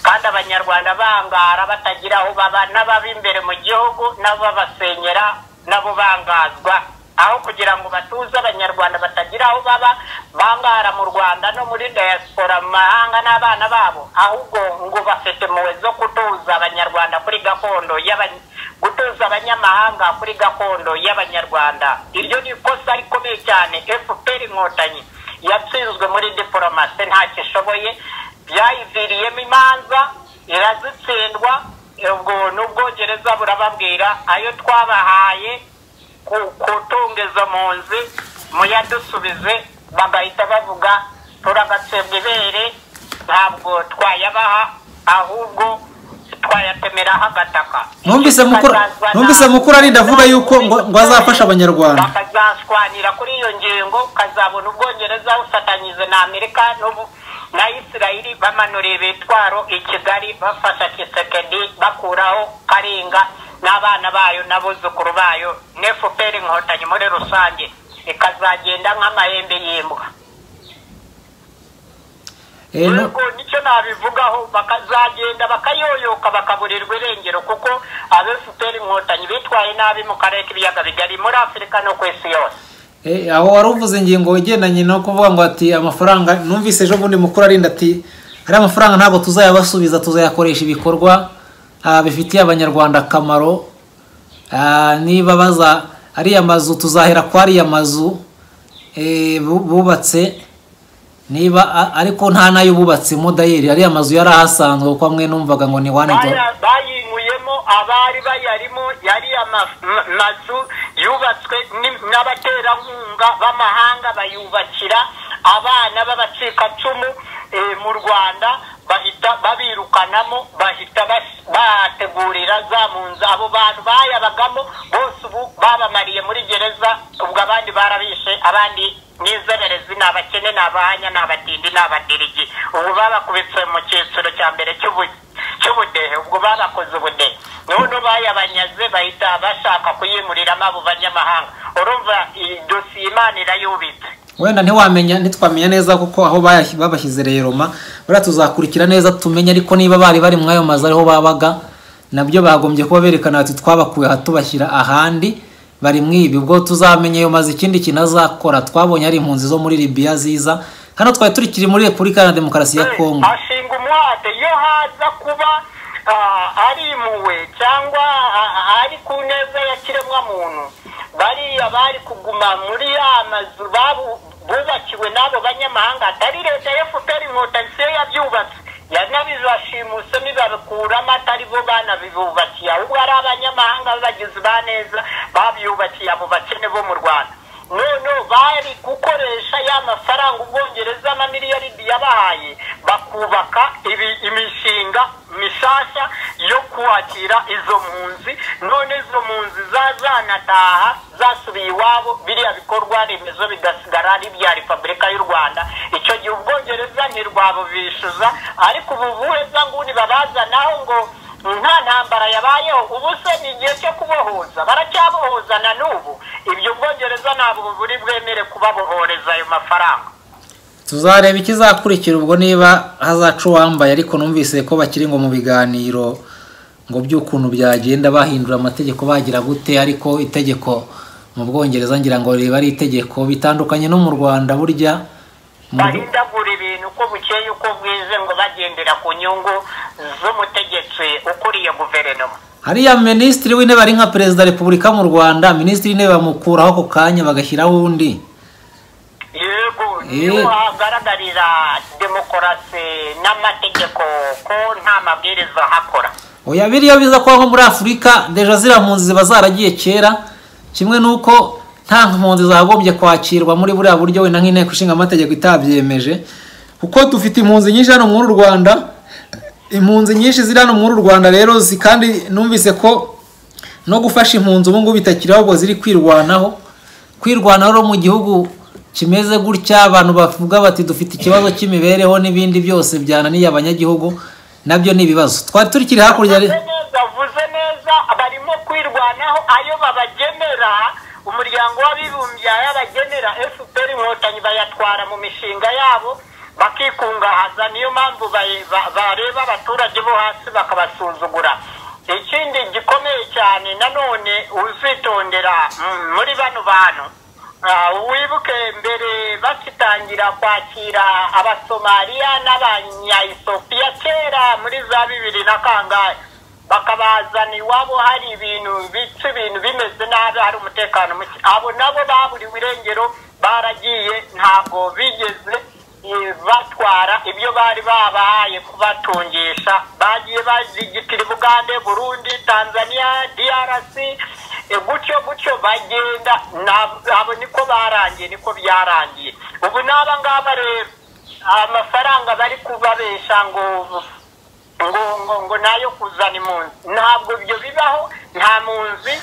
kandi abanyarwanda bangara batagira aho baba n'ababa imbere mu gihugu nabo babasenyera nabo bangazwa. Aho kugira ngo batuze abanyarwanda batagira aho baba bangara mu rwanda no muri diaspora mu mahanga n'abana babo. Ahubwo ngo bafite impuhwe zo kutuza abanyarwanda kuri gakondo y'aba- gutuza abanyamahanga kuri gakondo y'abanyarwanda. Iryo ni ikosa rikomeye cyane fpr inkotanyi yatsinzwe muri diporomasi ntacyo ishoboye byayiviriyemo imanza irazitsindwa ubwo n'ubwongereza burababwira ayo twabahaye ku- kutunga izo mpunzi muyadusubize bagahita bavuga turagatsembwa ibere. Ntabwo twayabaha ahubwo twayatemeraho agataka numvise mukuru arinda avuga yuko ngo azafasha abanyarwanda. bakazashwanira kuri iyo ngingo ukazabona ubwongereza bufatanyije na amerika na isirayeli bamanura ibitwaro i kigali bafasha kisekedi bakuraho karinga n'abana bayo n'abuzukuru bayo. N'efuperi inkotanyi muri rusange ikazagenda nk'amahembe y'imbwa yego ni cyo nabivugaho bakazagenda bakayoyoka bakaburirwa irengero kuko abefuperi inkotanyi bitwaye nabi mu karere k'ibiyaga bigari muri afurika no ku isi yose. Eh, aho wari uvuze ingingo igendanye no kuvuga ngo ati amafaranga numvise ejo bundi mukuru arinda ati ariya mafaranga ntabwo tuzayabasubiza tuzayakoresha ibikorwa ah, bifitiye abanyarwanda akamaro Ah, niba baza ariya mazu tuzahera kwa ariya mazu eh, bu- bubatse niba ariko nta na yo bubatsemo dayeri ariya mazu yari ahasanzwe kuko amwe numvaga ngo ni wane bayimuyemo abari bayarimo yari ama- m- mazu yubatswe n'abaterankunga b'amahanga bayubakira abana b'abacikacumu eh, mu rwanda bahita babirukanamo bahita bategurira za munzu abo bantu bayabagamo bose ubu babamariye muri gereza ubwo abandi barabishe abandi n'izererezi ni abakene ni abahanya ni abatindi ni abadirigi ubu babakubitse mu cyiciro cya mbere cy'ubu- cy'ubudehe. Ubwo babakoze ubudehe. None bayabanyaze bahita bashaka kuyimuriramo abo banyamahanga urumva dosiye imana irayubitse wenda ntiwamenya ntitwamenya neza kuko aho babashyize reroma buriya tuzakurikira neza tumenye ariko niba bari bari muri ayo mazu ariho babaga na byo bagombye kuba berekana ati twabakuye aha tubashyira ahandi. Bari mwibi. Ubwo tuzamenya ayo mazu ikindi kintu azakora twabonye ari impunzi zo muri libiya ziza hano twari turikiri muri repubulika iharanira demokarasi ya kongo. ashinga umwate. Iyo haza kuba ah, ari impuhwe cyangwa ah, ari ku neza ya kiremwamuntu bariya bari kuguma muri ya mazu bubakiwe n'abo banyamahanga. Atari leta ya fpr inkotanyi siyo yabyubatse yanabibashimuse nibabikuramo atari bo banabibubakiye ahubwo ari abanyamahanga b'abagizi ba neza babyubakiye abo bakene bo mu rwanda. None bari gukoresha ya mafaranga ubwongereza amamiliyaridi yabahaye bakubaka imishinga mishasha yo kwakira izo mpunzi. None izo mpunzi zazanataha zasubiye iwabo biriya bikorwa remezo bigasigara ari ibya repubulika y'u rwanda. Icyo gihe ubwongereza ntirwabubishyuza ariko ubu buheza nguni babazanaho ngo nta ntambara yabayeho. Ubu se ni igihe cyo kubohoza. Baracyabohoza na n'ubu. Ibyo ubwongereza ntabwo buri bwemere kubabohoreza ayo mafaranga. Tuzareba ikizakurikira ubwo niba hazaca uwambaye ariko numvise ko bakiri ngo mu biganiro ngo by'ukuntu byagenda bahindura amategeko bagira gute ariko itegeko mu bwongereza ngira ngo riba ari itegeko bitandukanye no mu rwanda burya bahindagura uko bukeye uko bwize ngo bagendera ku nyungu z'umutegetsi ukuriye guverinoma. Hariya minisitiri w'intebe ari nka perezida wa repubulika mu rwanda minisitiri w'intebe bamukuraho ako kanya bagashyiraho undi. Yego Eh. ni ho hagaragarira demokarasi n'amategeko ko nta mabwiriza ahakora oya biriya biza kuba nko muri afurika deja ziriya mpunzi ziba zaragiye kera. Kimwe n'uko nta mpunzi zagombye kwakirwa muri buriya buryo wenda nk'inteko ishinga amategeko itabyemeje. Kuko dufite impunzi nyinshi hano muri rwanda impunzi nyinshi ziri hano muri uru rwanda rero zi- kandi numvise ko no gufasha impunzi ubu ngubu bitakiriho ahubwo ziri kwirwanaho. Kwirwanaho mu gihugu kimeze gutya abantu bavuga bati dufite ikibazo cy'imibereho n'ibindi byose byananiye abanyagihugu na byo ni ibibazo. Twari turikiri hakurya Vuze neza barimo kwirwanaho ayo babagenera umuryango w'abibumbye yabagenera fpr inkotanyi bayatwara mu mishinga yabo bakikungahaza niyo mpamvu bareba abaturage bo hasi bakabasuzugura. Ikindi gikomeye cyane nanone uzitondera mm, muri bano bantu Ah, wibuke mbere bakitangira kwakira abasomaliya n'abanyayisopiya kera muri za bibiri na kangahe. Bakabazana iwabo hari ibintu bica ibintu bimeze nabi hari umutekano muke. Abo nabo baburiwe irengero baragiye ntabwo bigeze batwara ibyo bari babahaye kubatungisha. Bagiye bazigitira bugande burundi tanzania drc eh, gutyo gutyo bagenda. Abo niko barangiye niko byarangiye. Ubu n'aba ngaba rero amafaranga bari kubabesha ngo ngo ngo ngo na yo kuzana impunzi ntabwo ibyo bibaho nta mpunzi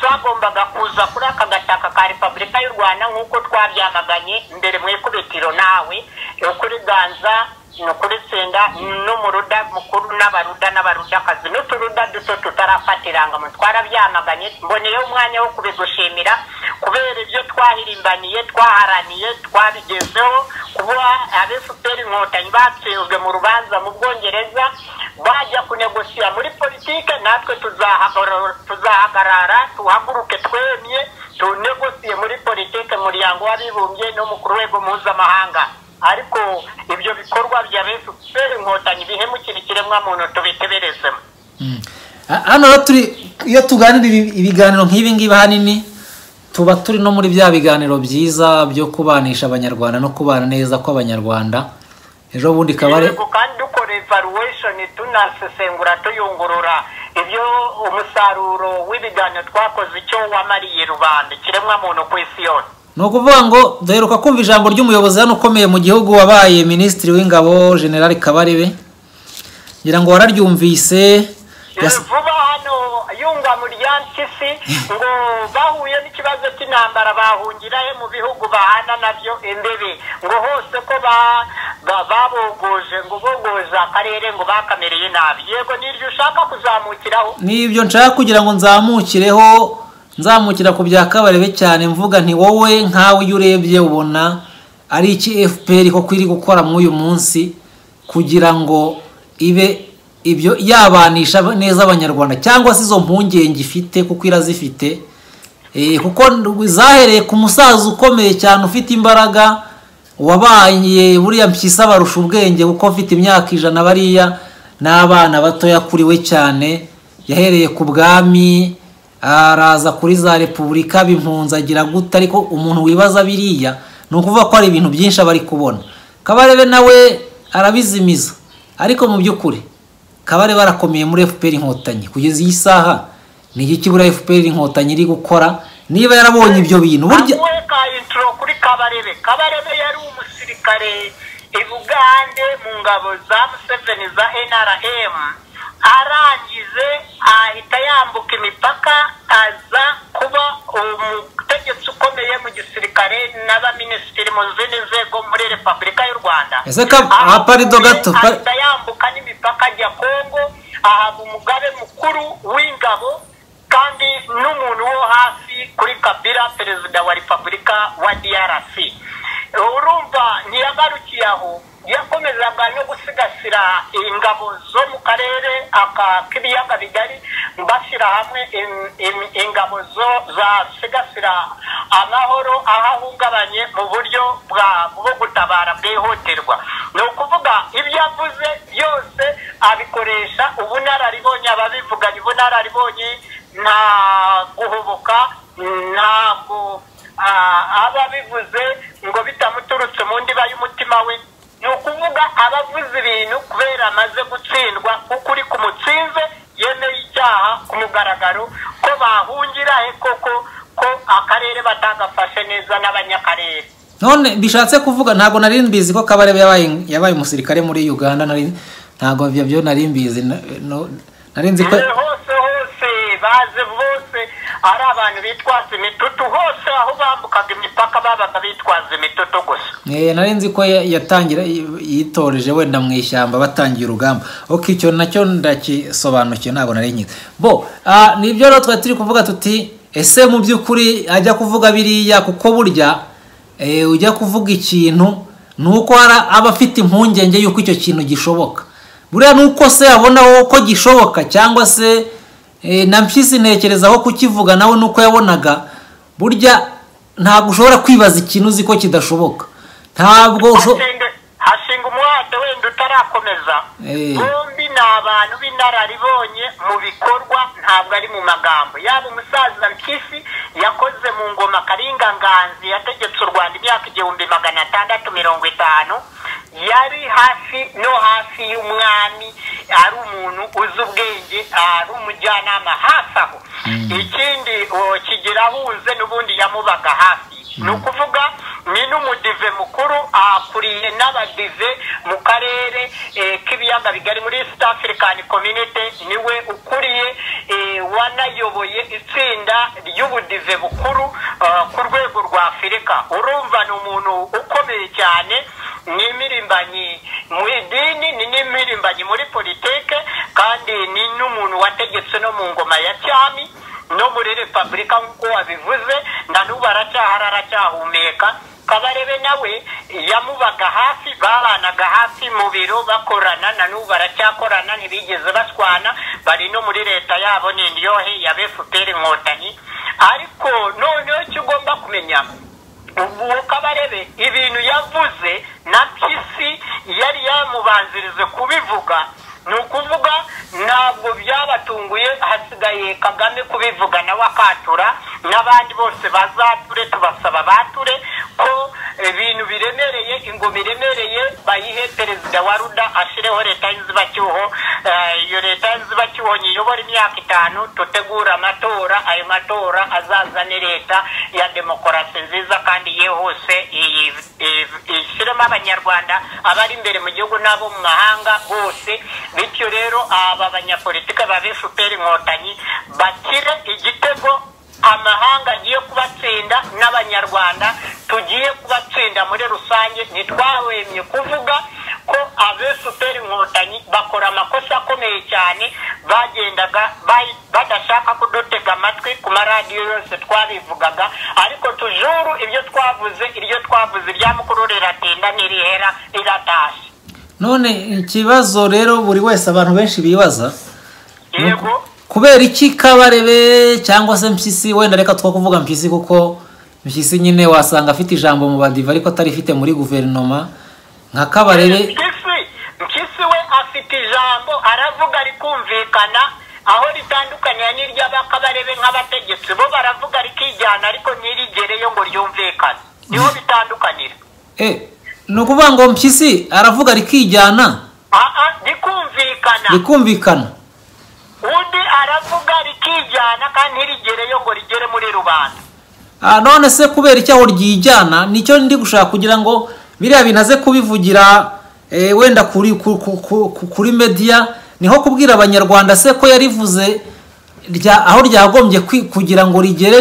zagombaga kuza kuri aka gataka ka repubulika y'u rwanda nk'uko twabyamaganye mbere mu ikubitiro nawe kuri ganza ni kuri senda no mu ruda mukuru n'abaruda n'abarudakazi n'uturuda duto tutarafata irangamuntu twarabyamaganye mboneyeho umwanya wo kubigushimira kubera ibyo twahirimbaniye twaharaniye twabigezeho kuba abefuperi inkotanyi batsinzwe mu rubanza mu bwongereza bajya kunegosiya muri politike natwe tuzahagarara tuhaguruke twemye tunegosiye muri politike muryango w'abibumbye no rwego mpuzamahanga. Ariko ibyo bikorwa bya efuperi inkotanyi bihemukira ikiremwamuntu tubiteberezemo. Mm. Ha- hano rero turi iyo tuganira ibi- ibiganiro nk'ibi ngibi ahanini tuba turi no muri bya biganiro byiza byo kubanisha abanyarwanda no kubana neza kw'abanyarwanda. Ejo bundi kabare kandi dukora evaluation tunasesengura tuyungurura ibyo umusaruro w'ibiganiro twakoze icyo wamariye rubanda ikiremwamuntu ku isi yose. Ni ukuvuga ngo duheruka kumva ijambo ry'umuyobozi hano ukomeye mu gihugu wabaye minisitiri w'ingabo generali kabarebe ngira ngo wararyumvise. Vuba hano yunga mu ryampyisi ngo bahuye n'ikibazo cy'intambara bahungira he mu bihugu bahana na byo imbere ngo hose ko ba- ba- babogoje ngo bogoje akarere ngo bakamereye nabi yego niryo ushaka kuzamukiraho? Nibyo nshaka kugira ngo nzamukireho. Nzamukira ku bya kabarebe cyane mvuga nti wowe nkawe iyo urebye ubona ari iki fpr koko iri gukora muri uyu munsi kugira ngo ibe ibyo yabanisha neza abanyarwanda? Cyangwa se izo mpungenge ifite kuko irazifite Eh, kuko zahereye ku musaza ukomeye cyane ufite imbaraga wabaye buriya mpyisi abarusha ubwenge kuko afite imyaka ijana bariya n'abana batoya kuri we cyane yahereye ku bwami araza kuri za repubulika bimpunzi agira gute? Ariko umuntu wibaza biriya ni ukuvuga ko hari ibintu byinshi aba ari kubona. Kabarebe nawe arabizimiza. Ariko mu by'ukuri kabarebe arakomeye muri fpr inkotanyi. Kugeza iyi saha ni iki kibura fpr inkotanyi iri gukora? Niba yarabonye ibyo bintu burya kuri kabarebe. Kabarebe yari umusirikare i bugande mu ngabo za museveni za nrm arangije ahita yambuka imipaka aza kuba umutegetsi ukomeye mu gisirikare n'abaminisitiri mu zindi nzego muri repubulika y'u rwanda. Ahita yambuka n'imipaka ajya kongo ahaba umugabe mukuru w'ingabo kandi n'umuntu wo hafi kuri kabila perezida wa repubulika wa drc urumva ntiyagarukiye aho. Yakomezaga no gusigasira ingabo zo mu karere k'ibiyaga bigari bashyira hamwe in- in- ingabo zo zasigasira amahoro aho ahungabanye mu buryo bwo gutabara bwihutirwa. Ni ukuvuga ibyo avuze byose abikoresha ubunararibonye ababivuganye ubunararibonye nta guhubuka ntabwo ah, aba abivuze ngo bitamuturutse mu ndiba y'umutima we. Ni ukuvuga abavuze ibintu kubera amaze gutsindwa kuko uri kumutsinze yemeye icyaha ku mugaragaro ko bahungira he koko ko akarere batagafashe neza n'abanyakarere? None bishatse kuvuga ntabwo nari mbizi ko kabarebe yabaye umusirikare muri uganda ntabwo ibyo byo nari mbizi nari nzi ko hose hose baze bose ari abantu bitwaza imitutu hose aho bambukaga imipaka babaga bitwaza imitutu gusa. Eh, nari nzi ko ya- yatangira yitoreje wenda mu ishyamba batangiye urugamba. Ok icyo na cyo ndakisobanukiwe ntabwo nari nyizi. Bo ah, ni byo rero twari turi kuvuga tuti ese mu by'ukuri ajya kuvuga biriya kuko burya eh, ujya kuvuga ikintu ni uko hari- aba afite impungenge y'uko icyo kintu gishoboka. Buriya ni uko se abona ko gishoboka cyangwa se eh, na mpyisi ntekerezaho kukivuga nawe nuko yabonaga burya ntabwo ushobora kwibaza ikintu uzi ko kidashoboka. Ntabwo hashinga umuhate wenda utarakomeza. Eh. bombi ni abantu b'inararibonye mu bikorwa ntabwo ari mu magambo. Yaba umusaza mpyisi yakoze mu ngoma karinga nganzi yategetse u rwanda imyaka igihumbi magana atandatu mirongo itanu yari hafi no hafi y'umwami ari umuntu uzi ubwenge ari umujyanama hafi aho. Ikindi o, kigira ahunze n'ubundi yamubaga hafi. Ni ukuvuga ni n'umudive mukuru akuriye n'abadive mu karere eh, k'ibiyaga bigari muri east african community ni we ukuriye eh, wanayoboye itsinda ry'ubudive bukuru ah, ku rwego rwa afurika urumva ni umuntu ukomeye cyane n'imirimbanyi mu idini ni n'imirimbanyi muri politike kandi ni n'umuntu wategetse no mu ngoma ya cyami no muri wabivuze na n'ubu aracyahari aracyahumeka kabarebe nawe yamubaga hafi babanaga hafi mu biro bakorana na n'ubu baracyakorana ntibigeze bashwana bari no muri leta yabo ni indyohe ya fpr inkotanyi ariko noneho icyo ugomba kumenya ubu kabarebe ibintu yavuze na mpyisi yari yamubanzirize kubivuga ni ukuvuga ntabwo byabatunguye hasigaye kagame kubivuga nawe akatura n'abandi bose bazature tubasaba bature ko ibintu biremereye ingoma iremereye bayihe perezida wa ruda ashireho leta y'inzibacyuho Eh, iyo leta y'inzibacyuho nyiyobora imyaka itanu tutegura amatora ayo matora azazane leta ya demokarasi nziza kandi yihuse ishyiremo abanyarwanda abari imbere mu gihugu n'abo mu mahanga bose. Bityo rero aba banyapolitike ba fpr inkotanyi bakire igitego amahanga agiye kubatsinda n'abanyarwanda tugiye kubatsinda muri rusange ntitwahwemye kuvuga ko abesuperi inkotanyi bakora amakosa akomeye cyane bagendaga bayi- badashaka kudutega amatwi ku maradiyo yose twabivugaga ariko tujuru ibyo twavuze iryo twavuze irya mukuru riratinda ntirihera riratashye none ikibazo rero buri wese abantu benshi bibaza yego. kubera iki kabarebe cyangwa se mpyisi? Wenda reka two kuvuga mpyisi kuko mpyisi nyine wasanga afite ijambo mu badiva ariko atarifite muri guverinoma. Nka kabarebe mpyisi we afite ijambo aravuga rikumvikana aho ritandukanira n'iry'abakabarebe nk'abategetsi bo baravuga rikijyana ariko ntirigereyo ngo ryumvikane. Niho bitandukanira. Eh, ni ukuvuga ngo mpyisi aravuga rikijyana rikumvikana rikumvikana undi aravuga rikijyana kandi ntirigereyo ngo rigere muri rubanda. Ah, none se kubera icyaho ryijyana ni cyo ndi gushaka kugira ngo biriya bintu aze kubivugira eh, wenda kuri ku- ku- ku- ku- kuri media ni ho kubwira abanyarwanda se ko yarivuze aho ryagombye kugira ngo rigere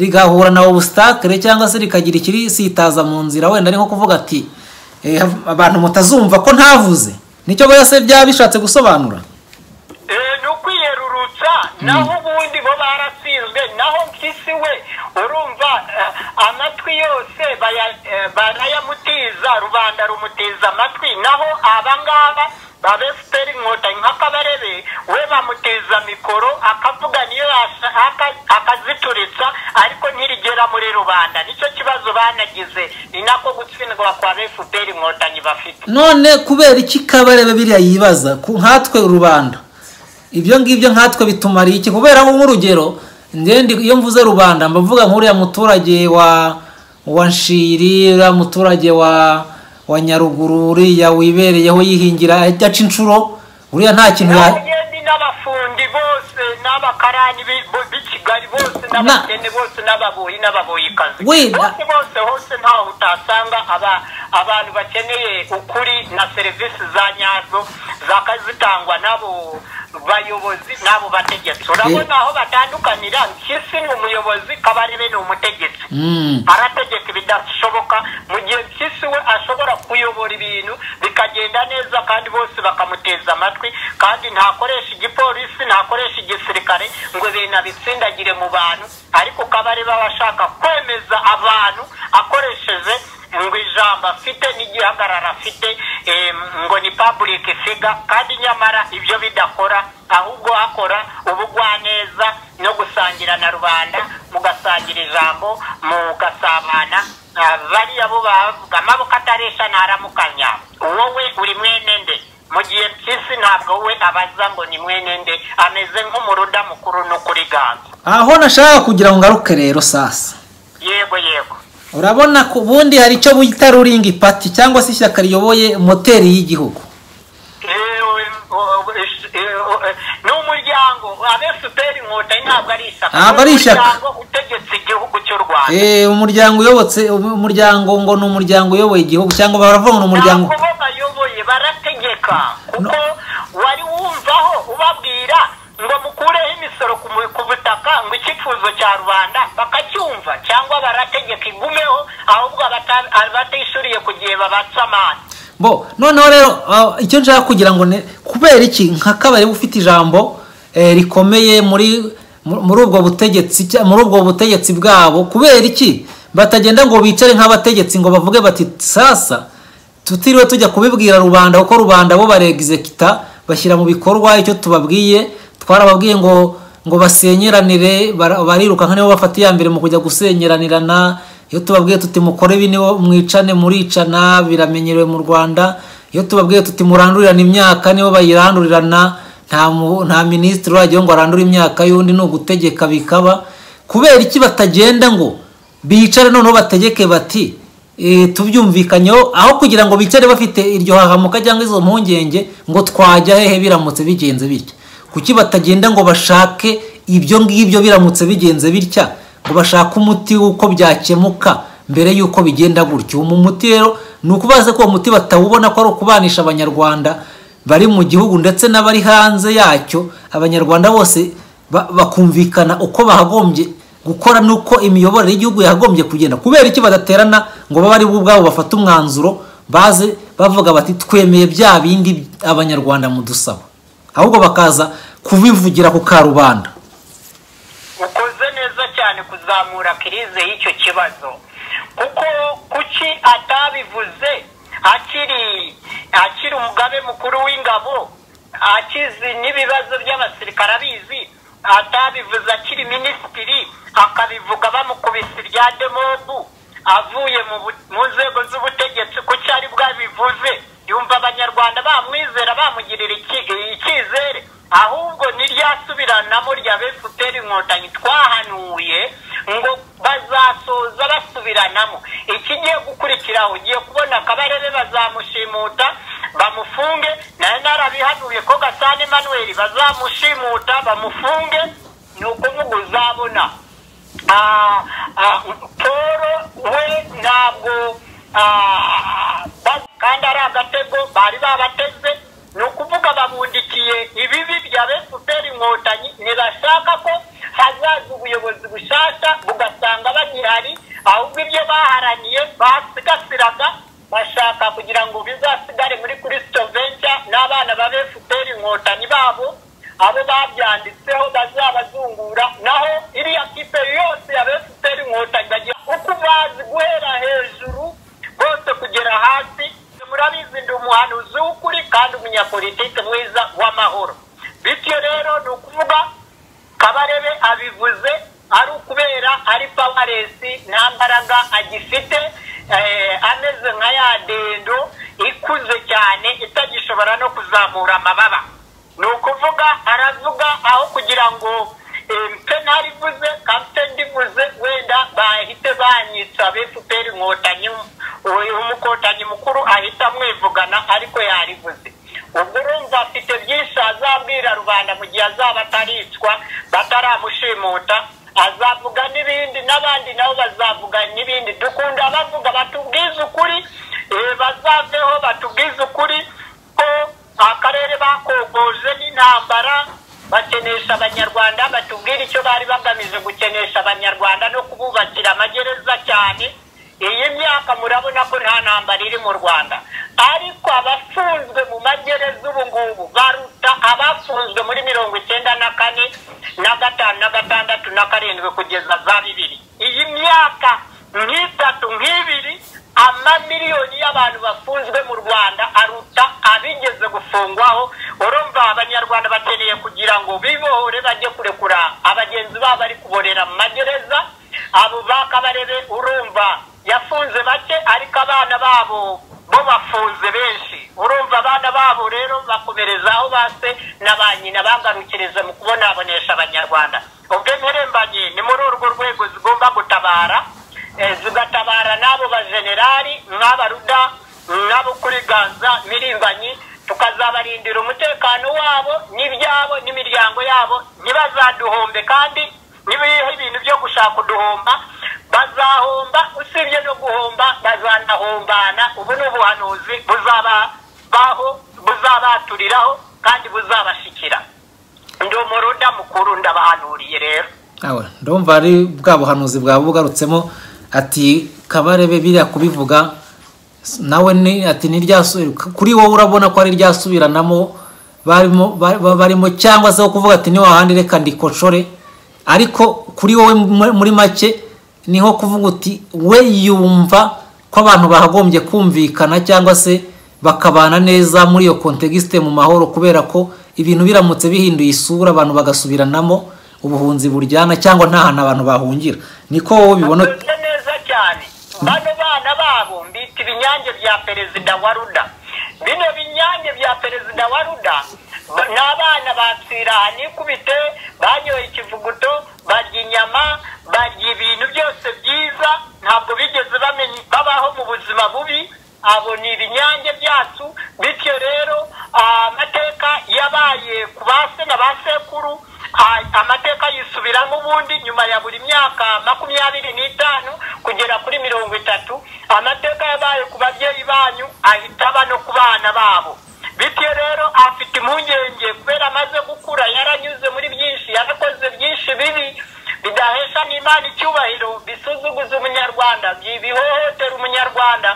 rigahura na obstacle cyangwa se rikagira ikirisitaza mu nzira wenda ari nko kuvuga ati eh, abantu mutazumva ko ntavuze. Nicyo bose byaba bishatse gusobanura. Eh, ni ukwiyerurutsa. Naho ubundi bo baratsinzwe naho mpyisi we urumva eh, amatwi yose barayamutiza rubanda rumutiza amatwi. Naho abangaba efuperi inkotanyi nk'akabarebe we bamutiza mikoro akavuga niyo akazituritsa ariko ntirigera muri rubanda. Nicyo kibazo banagize. Ni nako gutsindwa kwa efuperi inkotanyi bafite. None kubera iki kabarebe biriya yibaza? Nkatwe rubanda. Ibyo ngibyo nkatwe bitumariye iki? Kubera nk'urugero ngende iyo mvuze rubanda mba mvuga nk'uriya muturage wa wa nshiri uriya muturage wa wa nyaruguru uriya wibereyeho yihingira ajya aca inshuro uriya nta kintu ya n'abafundi bose n'abakarani b'i kigali bose n'abakene bose n'ababoyi n'ababoyikazi. Bose bose hose ntaho utasanga aba abantu bakeneye ukuri na serivisi za nyazo zaka zitangwa n'abo bayobozi n'abo bategetsi. Urabona aho batandukanira mpyisi ni umuyobozi kabarebe ni umutegetsi. Mm. arategeka ibidashoboka mu gihe mpyisi we ashobora kuyobora ibintu bikagenda neza kandi bose bakamuteza amatwi kandi ntakoresha igipolisi ntakoresha igisirikare ngo ibintu abitsindagire mu bantu. Ariko kabarebe aba ashaka kwemeza abantu akoresheje ngo ijambo afite n'igihagararo afite ngo ni public figure. Kandi nyamara ibyo bidakora ahubwo hakora ubugwaneza no gusangira na rubanda mugasangira ijambo mugasabana Ah, bariya bo bavuga amaboko ataresha ntaramukanya. Wowe uri mwene nde? Mu gihe mpyisi ntabwo we abaza ngo ni mwene nde. Ameze nk'umuruda mukuru no kuri ganza. Aho nashaka kugira ngo ngaruke rero sasa. Yego yego. Urabona ko ubundi hari icyo bita ruringi pati cyangwa se ishyaka riyoboye moteri y'igihugu. Eh, eh, ni umuryango. Abefuperi inkotanyi ntabwo ari ishyaka. Ntabwo ari ishyaka. umuryango utegetse igihugu cy'u rwanda. Eh, umuryango uyobotse umuryango ngo ni umuryango uyoboye igihugu cyangwa baravuga ngo ni umuryango ntabwo bo bayoboye barategeka. Kuko wari wumvaho ubabwira ngo mukureho imisoro ku ku butaka ngo icyifuzo cya rubanda cyangwa barategeka igumeho ahubwo abata- abatishuriye ku gihe babatsa amande bo noneho rero ah, icyo nshaka kugira ngo kubera iki? Nka kabari ufite ijambo eh, rikomeye muri mu- muri ubwo butegetsi muri ubwo butegetsi bwabo kubera iki? Batagenda ngo bicare nk'abategetsi ngo bavuge bati sasa tutiriwe tujya kubibwira rubanda kuko rubanda bo baregizekita bashyira mu bikorwa icyo tubabwiye. Twarababwiye ngo ngo basenyeranire barirukanka nibo bafata iya mbere mu kujya gusenyeranirana iyo tubabwiye tuti mukore bine mwicane muricana biramenyerewe mu rwanda iyo tubabwiye tuti murandurirane imyaka nibo bayirandurirana nta minisitiri urajyaho ngo arandure imyaka y'undi ni ugutegeka bikaba. Kubera iki batagenda ngo bicare noneho bategeke bati eh, tubyumvikanyeho aho kugira ngo bicare bafite iryo hahamuka cyangwa izo mpungenge ngo twajya hehe biramutse bigenze bitya kuki batagenda ngo bashake ibyo ngibyo biramutse bigenze bitya? Ngo bashake umuti w'uko byakemuka mbere y'uko bigenda gutyo uwo muti rero ni ukubaza ko uwo muti batawubona ko ari ukubanisha abanyarwanda bari mu gihugu ndetse n'abari hanze yacyo. Abanyarwanda bose ba- bakumvikana uko bahagombye gukora n'uko imiyoborere y'igihugu yagombye kugenda. Kubera iki badaterana ngo babe ari bo ubwabo bafate umwanzuro baze bavuga bati twemeye bya bindi abanyarwanda mudusaba? Ahubwo bakaza kubivugira ku karubanda. Ukoze neza cyane kuzamura kirize y'icyo kibazo. Kuko kuki atabivuze? Akiri akiri umugabe mukuru w'ingabo akizi n'ibibazo by'abasirikare abizi atabivuze akiri minisitiri akabivuga bamukubise irya demobu avuye mu nzego z'ubutegetsi kuki ari bwabivuze. Yumva abanyarwanda bamwizera bamugirira icyizere? Ahubwo niryasubiranamo rya befuperi inkotanyi twahanuye ngo bazasoza basubiranamo. Ikigiye gukurikiraho ugiye kubona akabarebe bazamushimuta bamufunge na yo narabihanuye ko gasana emanuweli bazamushimuta bamufunge ni ukuvuga uzabona Ah, ah, paul we ntabwo ah, kandi ari agatego bari babateze. Ni ukuvuga babundikiye ibibi bya efuperi inkotanyi. Ntibashaka ko hazaza ubuyobozi bushyashya bugasanga bagihari ahubwo ibyo baharaniye basigasiraga bashaka kugira ngo bizasigare muri kirisito venture n'abana ba efuperi inkotanyi babo abo babyanditseho bazabazungura. Naho iriya kipe yose ya efuperi inkotanyi bagira uko bazi guhera hejuru bose kugera hasi murabizi ndi umuhanuzi w'ukuri kandi umunyapolitike mwiza w'amahoro. Bityo rero ni ukuvuga kabarebe abivuze ari ukubera ari pawaresi nta mbaraga agifite eh, ameze nka ya dendo ikuze cyane itagishobora no kuzamura amababa. Ni ukuvuga aravuga aho kugira ngo eh, mpe ntarivuze kampe ndivuze wenda bahite banyica befuperi inkotanyi umukotanyi mukuru ahita amwivugana ariko yarivuze. Ubwo urumva afite byinshi azabwira rubanda mu gihe azaba ataricwa bataramushimuta azavuga n'ibindi n'abandi nabo bazavuga n'ibindi. Dukunda bavuga batubwize ukuri eh, bazaveho batubwize ukuri ko akarere gukenesha abanyarwanda batubwire icyo bari bagamije gukenesha abanyarwanda no kububakira amagereza cyane. Iyi myaka murabona ko nta ntambara iri mu rwanda. Ariko abafunzwe mu magereza ubu ngubu baruta abafunzwe muri mirongo icyenda na kane na gatanu na gatandatu na karindwi kugeza za bibiri. Iyi myaka nk'itatu nk'ibiri amamiliyoni y'abantu bafunzwe mu rwanda aruta abigeze gufungwaho. Urumva abanyarwanda bakeneye kugira ngo bibohore bajye kurekura abagenzi babo bari kuborera mu magereza abo bakabarebe urumva yafunze bake ariko abana babo bo bafunze benshi. Urumva abana babo rero bakomereza aho base na ba nyina bagarukiriza mu kubonabonesha abanyarwanda. Ubwo mperembanye ni muri urwo rwego zigomba gutabara eh, zigatabara n'abo bajenerali nk'abaruda n'abo kuri ganza mirimbanyi tukazabarindira umutekano wabo n'ibyabo n'imiryango yabo ntibazaduhombe kandi nibiha ibintu byo gushaka uduhomba. Bazahomba usibye no guhomba bazanahombana. Ubu ni ubuhanuzi buzababaho buzabaturiraho kandi buzabashikira. Ndi umuruda mukuru ndabahanuriye rero. Ndumva ari bwa buhanuzi bwaba bugarutsemo ati kabarebe biriya kubivuga nawe ni ati kuri wowe urabona ko ari ryasubiranamo barimo ba- ba- barimo cyangwa se kuvuga ati ni wahandi reka ndikoshore. Ariko kuri wowe mu- muri make ni ho kuvuga uti we yumva ko abantu bahagombye kumvikana cyangwa se bakabana neza muri iyo kontegisite mu mahoro kubera ko ibintu biramutse bihinduye isura abantu bagasubiranamo ubuhunzi buryana cyangwa nta hantu abantu bahungira. Niko wowe ubibona neza cyane. Bano bana babo mbita ibinyange bya perezida wa ruda. Bino binyange bya perezida wa ruda ni abana bapfira nikubite banyoye ikivuguto barya inyama barya ibintu byose byiza ntabwo bigeze babaho mu buzima bubi abo ni ibinyange byacu bityo rero ah, amateka yabaye ku ba se na ba sekuru Ah, amateka yisubiramo ubundi nyuma ya buri myaka makumyabiri n'itanu kugera kuri mirongo itatu amateka yabaye ku babyeyi banyu ahita aba no ku bana babo. Bityo rero afite impungenge kubera amaze gukura yaranyuze muri bibi bidahesha n'imana icyubahiro bisuzuguza umunyarwanda bi- bihohotera umunyarwanda.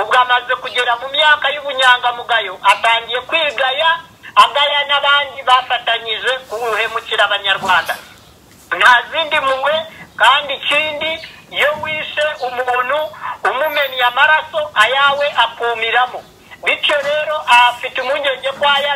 Ubwo amaze kugera mu myaka y'ubunyangamugayo atangiye kwigaya agaya n'abandi bafatanyije guhemukira abanyarwanda. Nta zindi mpuhwe kandi ikindi iyo wishe umuntu umumennye amaraso ayawe akumiramo. Bityo rero afite impungenge ko aya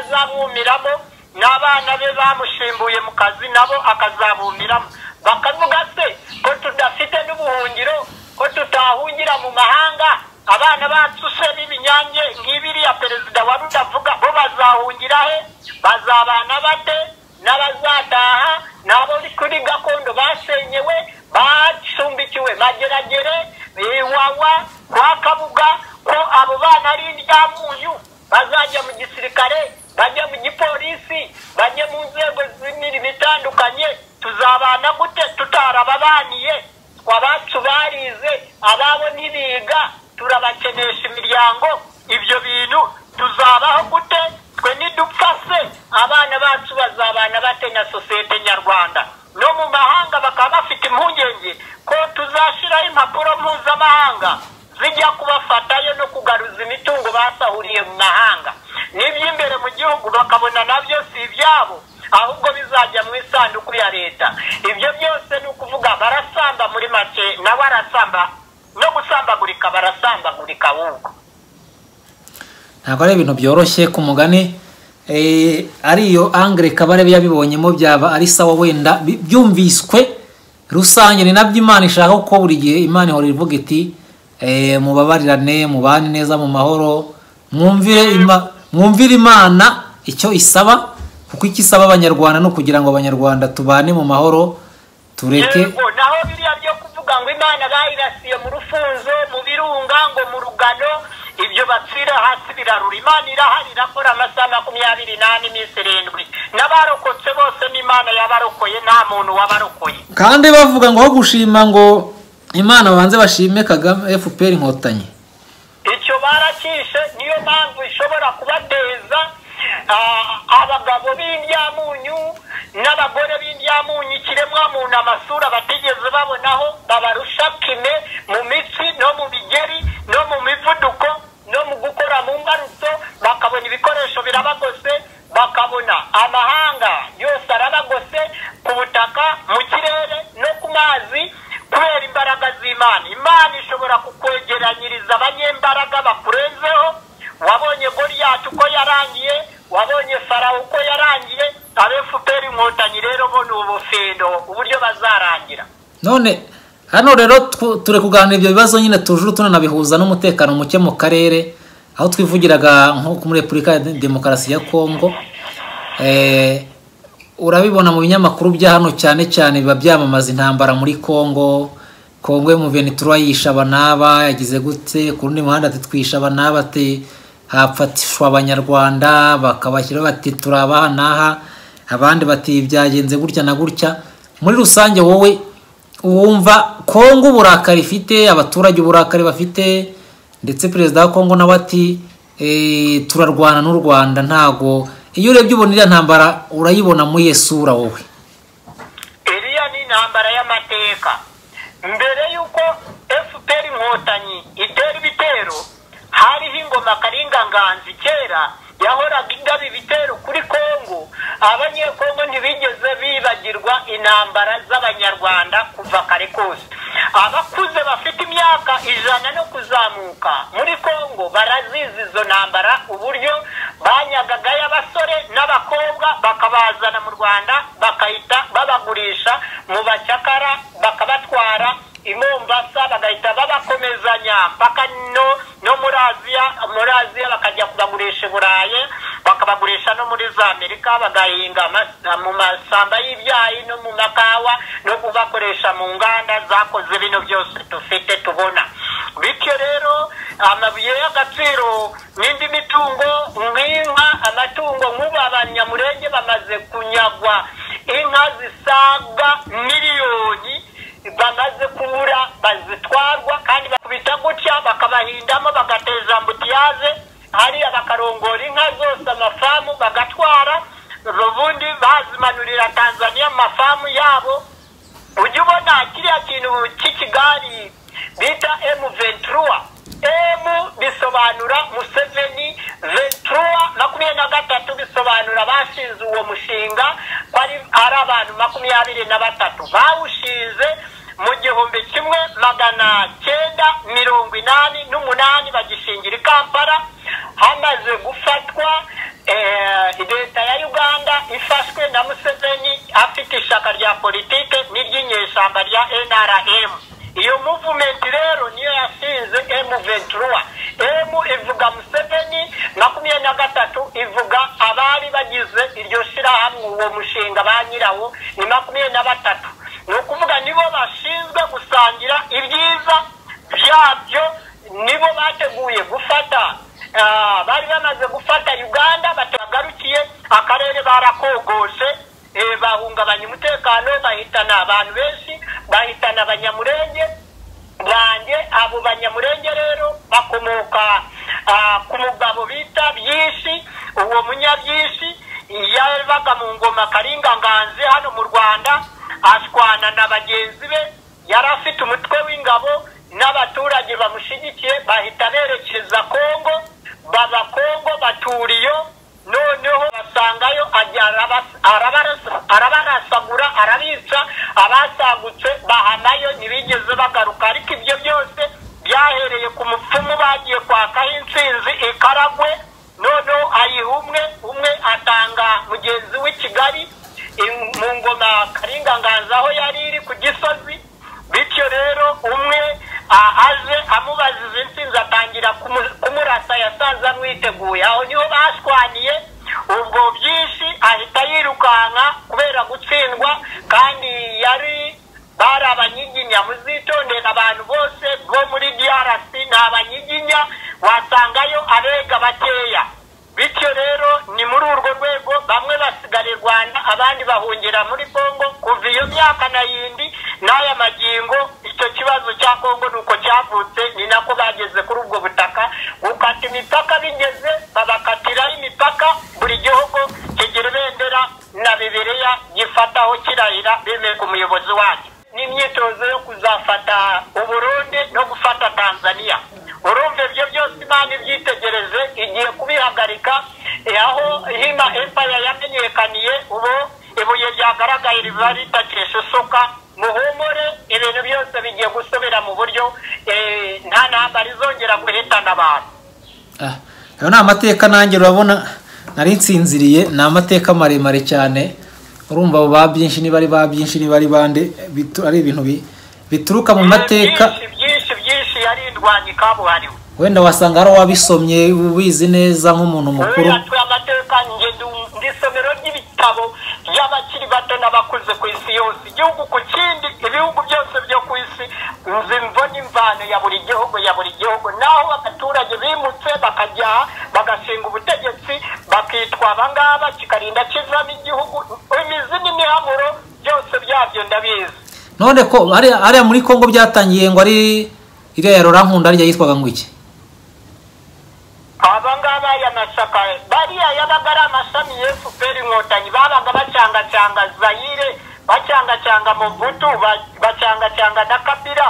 n'abana be bamushimbuye mu kazi nabo akazabumiramo bakavuga se ko tudafite n'ubuhungiro ko tutahungira mu mahanga? Abana bacu se b'ibinyange nk'ibiriya perezida wa ruda avuga bo bazahungira he? Bazabana bate? N'abazataha? N'abo kuri gakondo basenyewe bacumbikiwe mageragere iwawa kwa kabuga ko abo bana ari indyamunyu bazajya mu gisirikare bajya mu gipolisi bajye mu nzego z'imirimo itandukanye tuzabana gute tutarababaniye abacu barize ababo ntibiga. Turabakenesha imiryango. Ibyo bintu tuzabaho gute? Twe nidupfa se abana bacu bazabana bate na sosiyete nyarwanda. No mu mahanga bakaba bafite impungenge ko tuzashyiraho impapuro mpuzamahanga zijya kubafatayo no kugaruza imitungo basahuriye mu mahanga. N'iby'imbere mu gihugu bakabona na byo si ibyabo ahubwo bizajya mu isanduku ya leta. Ibyo byose ni ukuvuga barasamba muri make nawe arasamba no gusambagurika barasambagurika ahubwo. Ntabwo ari ibintu byoroshye ku mugani. Eh, ariyo angere kabarebe yabibonyemo byaba ari sawa wenda. Byumviswe rusange ni na byo imana ishaka ko buri gihe imana ihora ivuga iti eh, mubabarirane mubane neza mu mahoro mwumvire ima- mwumvire imana icyo isaba kuko icyo isaba abanyarwanda ni ukugira ngo abanyarwanda tubane mu mahoro tureke naho biriya byo kuvuga ngo imana bayirasiye mu rufunzo mu birunga ngo mu rugano ibyo bapfira hasi birarura. Imana irahari irakora amasaha makumyabiri n'ane iminsi irindwi. N'abarokotse bose n'imana yabarokoye nta muntu wabarokoye. Kandi bavuga ngo aho gushima ngo imana babanze bashime kagame fpr inkotanyi. Icyo barakishe niyo mpamvu ishobora kubateza ah, abagabo b'indyamunyu n'abagore b'indyamunyu ikiremwamuntu amasura batigeze babonaho babarusha kime mu mitsi no mu bigeri no mu mivuduko no mu gukora mu mbarutso bakabona ibikoresho birabagose bakabona amahanga yose arabagose ku butaka mu kirere no ku mazi kubera imbaraga z'imana imana ishobora kukwegeranyiriza abanyembaraga bakurenzeho wabonye goriyati uko yarangiye wabonye farawo uko yarangiye abefuperi inkotanyi rero bo ni ubufindo uburyo bazarangira none hano rero turi kuganira ibyo bibazo nyine tujuru tunanabihuza n'umutekano muke mu karere aho twivugiraga nko muri repubulika ya demokarasi ya kongo Eh, urabibona mu binyamakuru bya hano cyane cyane biba byamamaza intambara muri kongo kongo yo mu ventura yisha abanaba yagize gute? Ku rundi muhanda ati twisha abanaba ati hapfatishwa abanyarwanda bakabashyiraho bati turabaha n'aha. Abandi bati byagenze gutya na gutya. Muri rusange wowe wumva kongo uburakari ifite abaturage uburakari bafite ndetse perezida wa kongo nawe ati "Eh, turarwana n'u rwanda ntago. Iyo urebye ubona iriya ntambara urayibona muri iyo sura wowe. Iriya ni intambara y'amateka. Mbere y'uko fpr inkotanyi itera ibitero hariho ingoma karinganganzi kera yahoraga igaba ibitero kuri kongo abanyekongo ntibigeze bibagirwa intambara z'abanyarwanda kuva kare kose. Abakuze bafite imyaka ijana no kuzamuka. Muri kongo barazizi izo ntambara uburyo banyagagayo abasore n'abakobwa bakabazana mu rwanda bakahita babagurisha mu bacakara bakabatwara i mombasa bagahita babakomezanya mpaka no muri aziya muri aziya bakajya kubagurisha i burayi bakabagurisha no muri za amerika bagahinga mu masamba y'ibyayi no mu makawa no kubakoresha mu nganda zakoze bino byose dufite tubona. Bityo rero amabuye y'agaciro n'indi mitungo nk'inka amatungo nk'ubu abanyamurenge bamaze kunyagwa. Inka zisaga miliyoni bamaze kubura bazitwarwa kandi bakubita gutya bakabahindamo bagateza ambutiyaje hariya bakarongora inka zose amafamu bagatwara. Ubundi bazimanurira tanzania mu mafamu yabo. Ujya ubona kiriya kintu cy'ikigari bita emu ventura. Emu bisobanura museveni ventura makumyabiri na gatatu bisobanura bashinze uwo mushinga ko ari abantu makumyabiri na batatu. Bawushinze mu gihumbi kimwe magana cyenda mirongo inani n'umunani bagishingira i kampala hamaze gufatwa eh, leta ya uganda ifashwe na museveni afite ishyaka rya politike n'iry'inyeshyamba rya nrm iyo muvumenti rero niyo yashinze emu ayo ni amateka nanjye urabona nari nsinziriye ni amateka maremare cyane. Urumva abo ba byinshi niba ari ba byinshi niba ari bande ari ibintu bi- bituruka mu mateka. Byinshi byinshi yarindwanye kabuhariwe. Wenda wasanga hari uwabisomye ubizi neza nk'umuntu mukuru. Amateka ndi isomero ry'ibitabo by'abakiri bato n'abakuze ku isi yose. Igihugu ku kindi ibihugu byose byo ku isi nzi mbona imvano ya buri gihugu ya buri gihugu naho abaturage bimutse bakajya bagashinga ubutegetsi bakitwa abangaba kikarinda kivamo igihugu imizi n'imihamuro byose byabyo ndabizi none ko hariya muri congo byatangiye ngo ari iriya ya rorankunda rya yitwaga ngo iki? Abangaba aya mashyaka bariya yabaga ari amashami ya fpr inkotanyi babaga bacangacanga zayire bacangacanga mubutu ba- bacangacanga na kabira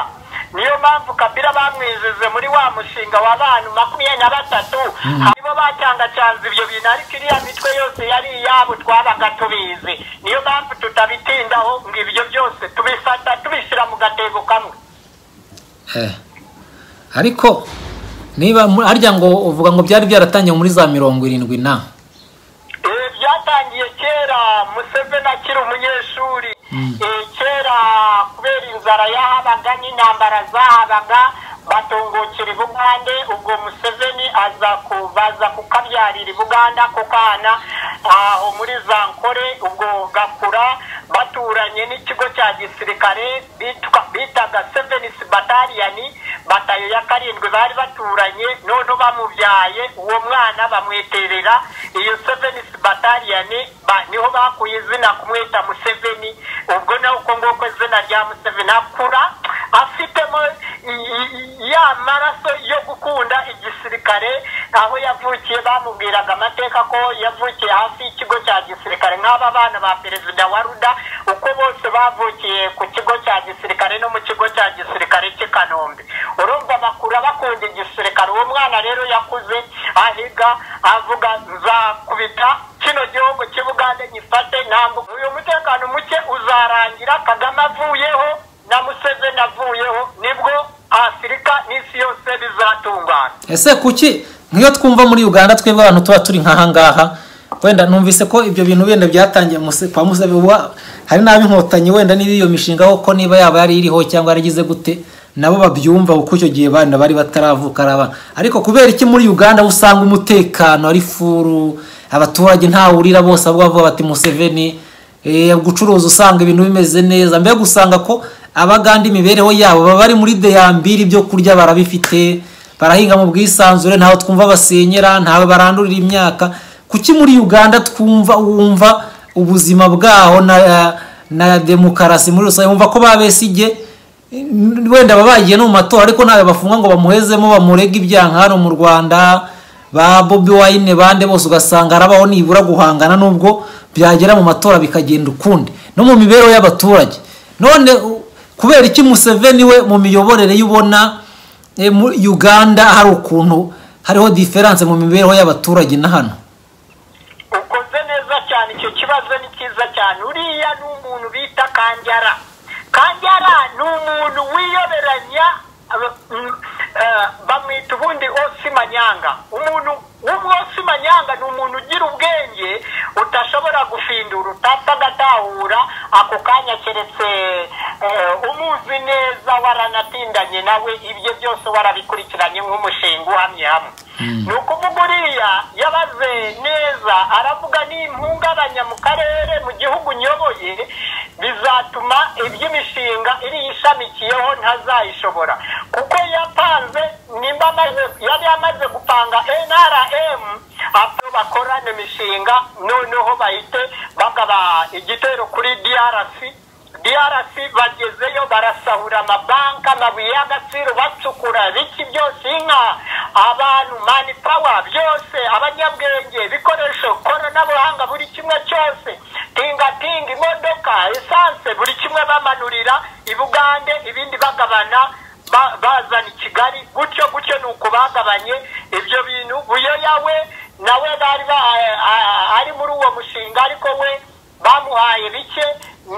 niyo mpamvu kabira bamwizize muri wa mushinga w'abantu makumyabiri na batatu. Haribo bacangacanze ibyo bintu ariko iriya mitwe yose yari iyabo twabaga tubizi. Niyo mpamvu tutabitindaho ngo ibyo byose tubifata tubishyira mu gatebo kamwe. Ariko niba harya ngo uvuga ngo byari byaratangiye muri za mirongo irindwi na. Eh, byatangiye kera museveni akiri umunyeshuri. Eh, kera kubera inzara yahabaga n'intambara zahabaga batungukira i bugande ubwo museveni aza ku- baza kukabyarira i buganda ako kana aho muri zankore ubwo gakura baturanye n'ikigo cya gisirikare bitaga sevenisi bataliyani batayo ya karindwi. Bari baturanye noneho bamubyaye uwo mwana bamwiterera iyo sevenisi bataliyani ba- niho bakuye izina kumwita museveni. Ubwo nawe uko nguko izina rya museveni akura afitemo ya maraso yo gukunda igisirikare aho yavukiye bamubwiraga amateka ko yavukiye hafi y'ikigo cya gisirikare. Nk'aba bana ba perezida wa ruda uko bose bavukiye ku kigo cya gisirikare no mu kigo cya gisirikare cy'i kanombe. Urumva bakura bakunda igisirikare. Uwo mwana rero yakuze ahiga avuga nzakubita kino gihugu cy'ubugande gifate ntambuka uyu mutekano muke uzarangira kagame avuyeho na museveni avuyeho ni bwo afurika n'isi yose bizatungana. Ese kuki nk'iyo twumva muri uganda twebwe abantu tuba turi nk'aha ngaha? Wenda numvise ko ibyo bintu wenda byatangiye kwa uba hari n'ab'inkotanyi wenda niba iyo mishinga koko niba yaba yari iriho cyangwa yaragize gute nabo babyumva kuko icyo gihe bana bari bataravuka ari abana ariko kubera iki muri uganda usanga umutekano ari furu abaturage ntawurira bose bavuga bati museveni eh, gucuruza usanga ibintu bimeze neza. Mbega usanga ko abaganda imibereho yabo baba bari muri deyambiri ibyo kurya barabifite barahinga mu bwisanzure ntaho twumva basenyera ntawe barandurira imyaka. Kuki muri uganda twumva wumva ubuzima bwaho na, na demokarasi muri rusange? Wumva ko babesige wenda baba bagiye no mu matora ariko ntawe bafunga ngo bamuhezemo bamurege ibyaha hano mu rwanda ba bobi wayine bande bose ugasanga harabaho nibura guhangana nubwo byagera mu matora bikagenda ukundi. No mu mibereho y'abaturage. None kubera iki museveni we mu miyoborere y'ubona eh, uganda hari ukuntu hariho diferanse mu mibereho y'abaturage na hano? Ukoze neza cyane icyo kibazo ni cyiza cyane. Uriya ni umuntu bita kanjyara. Kanjyara ni umuntu wiyoberanya eh, bamwita ubundi osi manyanga. Umuntu w'umwosi manyanga ni umuntu ugira ubwenge udashobora gufindura utapfa agatahura ako kanya keretse eh, umuzi neza waranatindanye nawe ibyo byose warabikurikiranye nk'umushinga uhamye hamwe. Ni ukuvuga uriya yabaze neza aravuga n'impungabanya mu karere mu gihugu nyoboye bizatuma iby'imishinga iri ishamikiyeho ntazayishobora. Kuko yapanze nimba amaze yari yamaze gupanga nrm aho bakorana imishinga noneho bahite bagaba igitero kuri drc DRC bagezeyo barasahura amabanki amabuye y'agaciro bacukura biki byose inka abantu mani pawa byose abanyabwenge ibikoresho koranabuhanga buri kimwe cyose. Tingatinga imodoka esanse buri kimwe bamanurira i bugande ibindi bagabana ba- bazana i kigali. Gutyo gutyo ni uko bagabanye ibyo bintu. Buyoya we nawe bari ari muri uwo mushinga ariko we bamuhaye bike.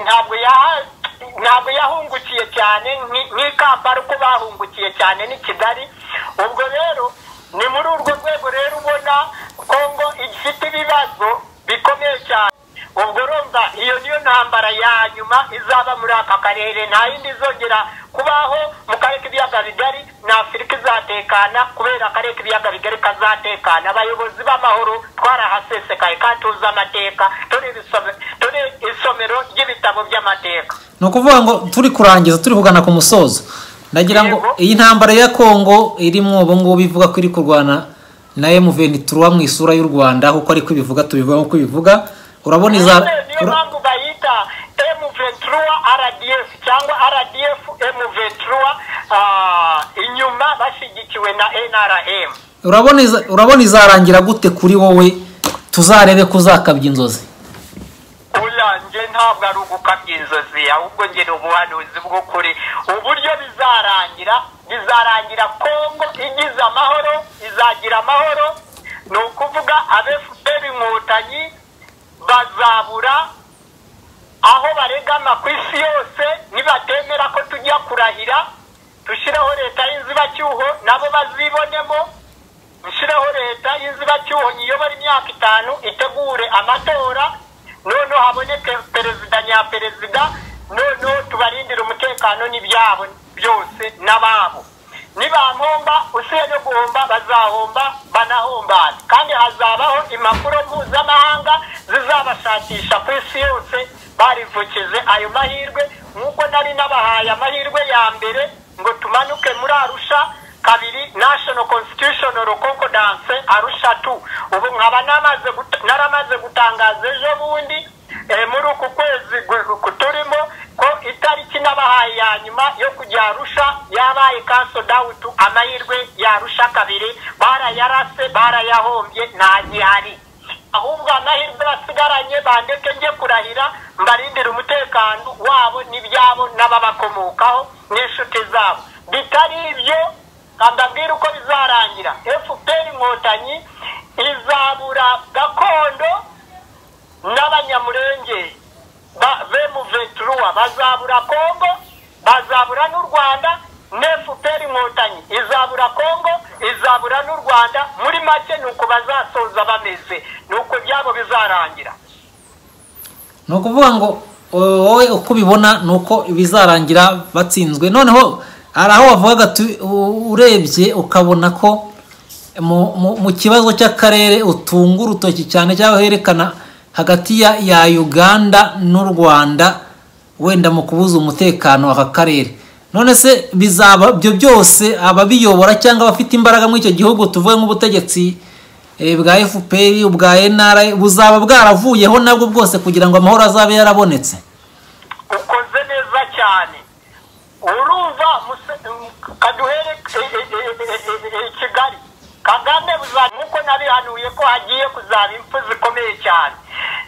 ntabwo ntabwo yahungukiye cyane nk'i kampani uko bahungukiye cyane n'i kigali. Ubwo rero ni muri urwo rwego rero ubona kongo ifite ibibazo bikomeye cyane. Ubwo urumva iyo niyo ntambara ya nyuma izaba muri aka karere. Nta yindi izongera kubaho mu karere k'ibiyaga bigari. Na afurika izatekana kubera akarere k'ibiyaga bigari kazatekana. Abayobozi b'amahoro twarahasesekaye kandi tuzi amateka turi isomero ry'ibitabo by'amateka. Ni ukuvuga ngo turi kurangiza turi kugana ku musozo. Ndagira ngo iyi ntambara ya kongo irimo ubu ngubu ivuga ko iri kurwana na M23 mu isura y'u Rwanda kuko ariko ibivuga tubivuga nk'uko ibivuga urabona iza niyo mpamvu bayita M23 RDF cyangwa RDF M23 ah, inyuma bashyigikiwe na NRM urabona iza- urabona izarangira gute kuri wowe? Tuzarebe ko uzakabya inzozi. Oya nje ntabwo ari ugukabya inzozi ahubwo nge ni ubuhanuzi bw'ukuri. Uburyo bizarangira bizarangira kongo igize amahoro izagira amahoro ni ukuvuga abefuperi inkotanyi bazabura aho baregama ku isi yose nibatemera ko tujya kurahira dushyireho leta y'inzibacyuho nabo bazibonemo dushyireho leta y'inzibacyuho nyiyobora imyaka itanu itegure amatora noneho haboneke perezida nyaperezida noneho tubarindire umutekano n'ibyabo byose n'ababo. Nibampomba usiye no guhomba bazahomba banahombane kandi hazabaho impapuro mpuzamahanga zizabashakisha ku isi yose barivukije ayo mahirwe nk'uko nari nabahaye amahirwe ya mbere ngo tumanuke muri arusha kabiri national constitutional concordance arusha tu ubu nkaba naramaze gutangaza ejo bundi eh, muri uku kwezi turimo itariki nabahaye ya nyuma yo kujya arusha yabaye kaso dawutu amahirwe yarusha kabiri barayarase barayahombye nta gihari. Ahubwo amahirwe basigaranye bandeke njye kurahira mbarindire umutekano wabo n'ibyabo n'ababakomokaho n'inshuti zabo. Bitari ibyo kambabwira uko bizarangira. Fpr inkotanyi izabura gakondo n'abanyamurenge bemuventuruwa bazabura kongo bazabura n'u rwanda n'fpr inkotanyi izabura kongo izabura n'u rwanda. Muri make ni uko bazasoza bameze. Ni uko ibyabo bizarangira. Ni ukuvuga ngo wowe uko ubibona ni uko bizarangira batsinzwe. Noneho hari aho wavugaga urebye ukabona ko mu kibazo cy'akarere utunga urutoki cyane cyangwa herekana hagati ya uganda n'u rwanda wenda mu kubuza umutekano aka karere. None se bizaba ibyo byose ababiyobora cyangwa abafite imbaraga muri icyo gihugu tuvuge nk'ubutegetsi eh, bwa fpr ubwa nra buzaba bwaravuyeho nabwo bwose kugira ngo amahoro azabe yarabonetse. Ukoze neza cyane. Urumva kaduhere e- e- e- e- e- e- kigali. Kagame nk'uko nabihanuye ko hagiye kuzaba impfu zikomeye cyane.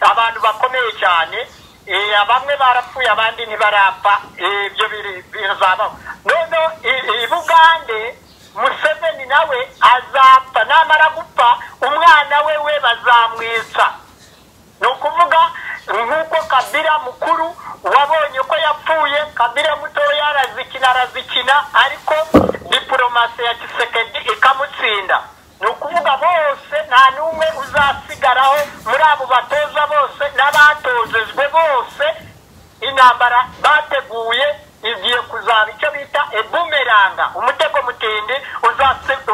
Abantu bakomeye cyane eh, bamwe barapfuye abandi ntibarapfa eh, ibyo bizabaho noneho i- bugande museveni nawe azapfa namara gupfa umwana we we bazamwica ni ukuvuga nk'uko kabira mukuru wabonye ko yapfuye kabira mutoya arazikina arazikina ariko diporomasi ya kisekedi ikamutsinda ni ukuvuga bose nta n'umwe uzasigaraho muri abo batoza bose n'abatozejwe bose intambara bateguye igiye kuzaba icyo bita ebumeranga. Umutego mutindi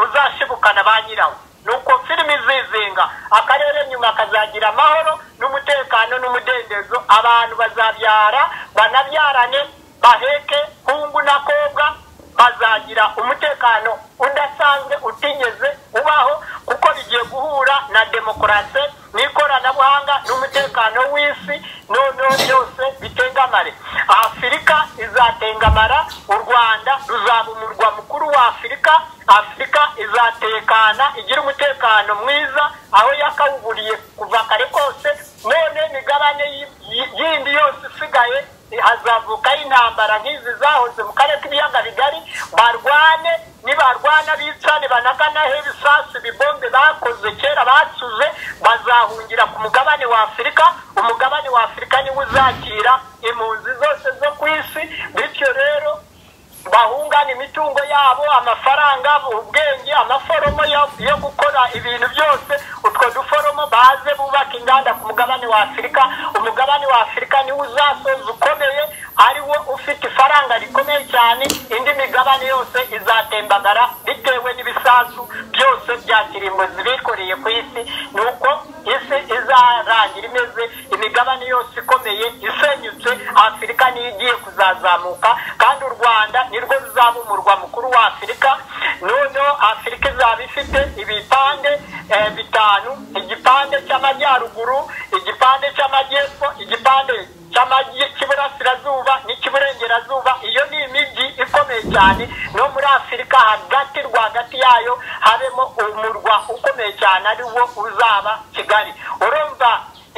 uzashibukana ba nyirawo. Ni uko filimi izizinga akarere nyuma kazagira amahoro n'umutekano n'umudendezo. Abantu bazabyara banabyarane baheke hungu na kobwa bazagira umutekano udasanzwe utigeze ubaho kuko bigiye guhura na demokarasi n'ikoranabuhanga n'umutekano w'isi noneho byose bitengamare afurika izatengamara u rwanda ruzaba umurwa mukuru wa afurika afurika izatekana igira umutekano mwiza aho yakawuburiye kuva kare kose none imigabane yi- yi- yindi yose isigaye hazavukaho intambara nk'izi zahoze mu karere k'ibiyaga bigari barwane nibarwana bicane banaganaho ibisasu ibibombe bakoze kera bacuze bazahungira ku mugabane wa afurika umugabane wa afurika niwo uzakira impunzi zose zo ku isi bityo rero amafaranga ubwenge amaforomo yo- yo gukora ibintu byose utwo duforomo baze bubaka inganda ku mugabane wa afurika umugabane wa afurika niwo uzasoza ukomeye ari wo ufite ifaranga rikomeye cyane indi migabane yose izatembagara bitewe n'ibisasu byose bya kirimbuzi bikoreye ku isi ni uko isi izarangira imeze imigabane yose ikomeye isenyutse afurika niyo igiye kuzazamuka kandi u rwanda nirwo ruzaba umurwa mukuru wa afurika noneho afurika izaba ifite ibipande eh, bitanu igipande cy'amajyaruguru igipande cy'amajyepfo igipande cy'amajyi- cy'iburasirazuba n'icy'iburengerazuba iyo ni imijyi ikomeye cyane no muri afurika hagati rwagati yayo habemo umurwa ukomeye cyane ari wo uzaba kigali. Urumva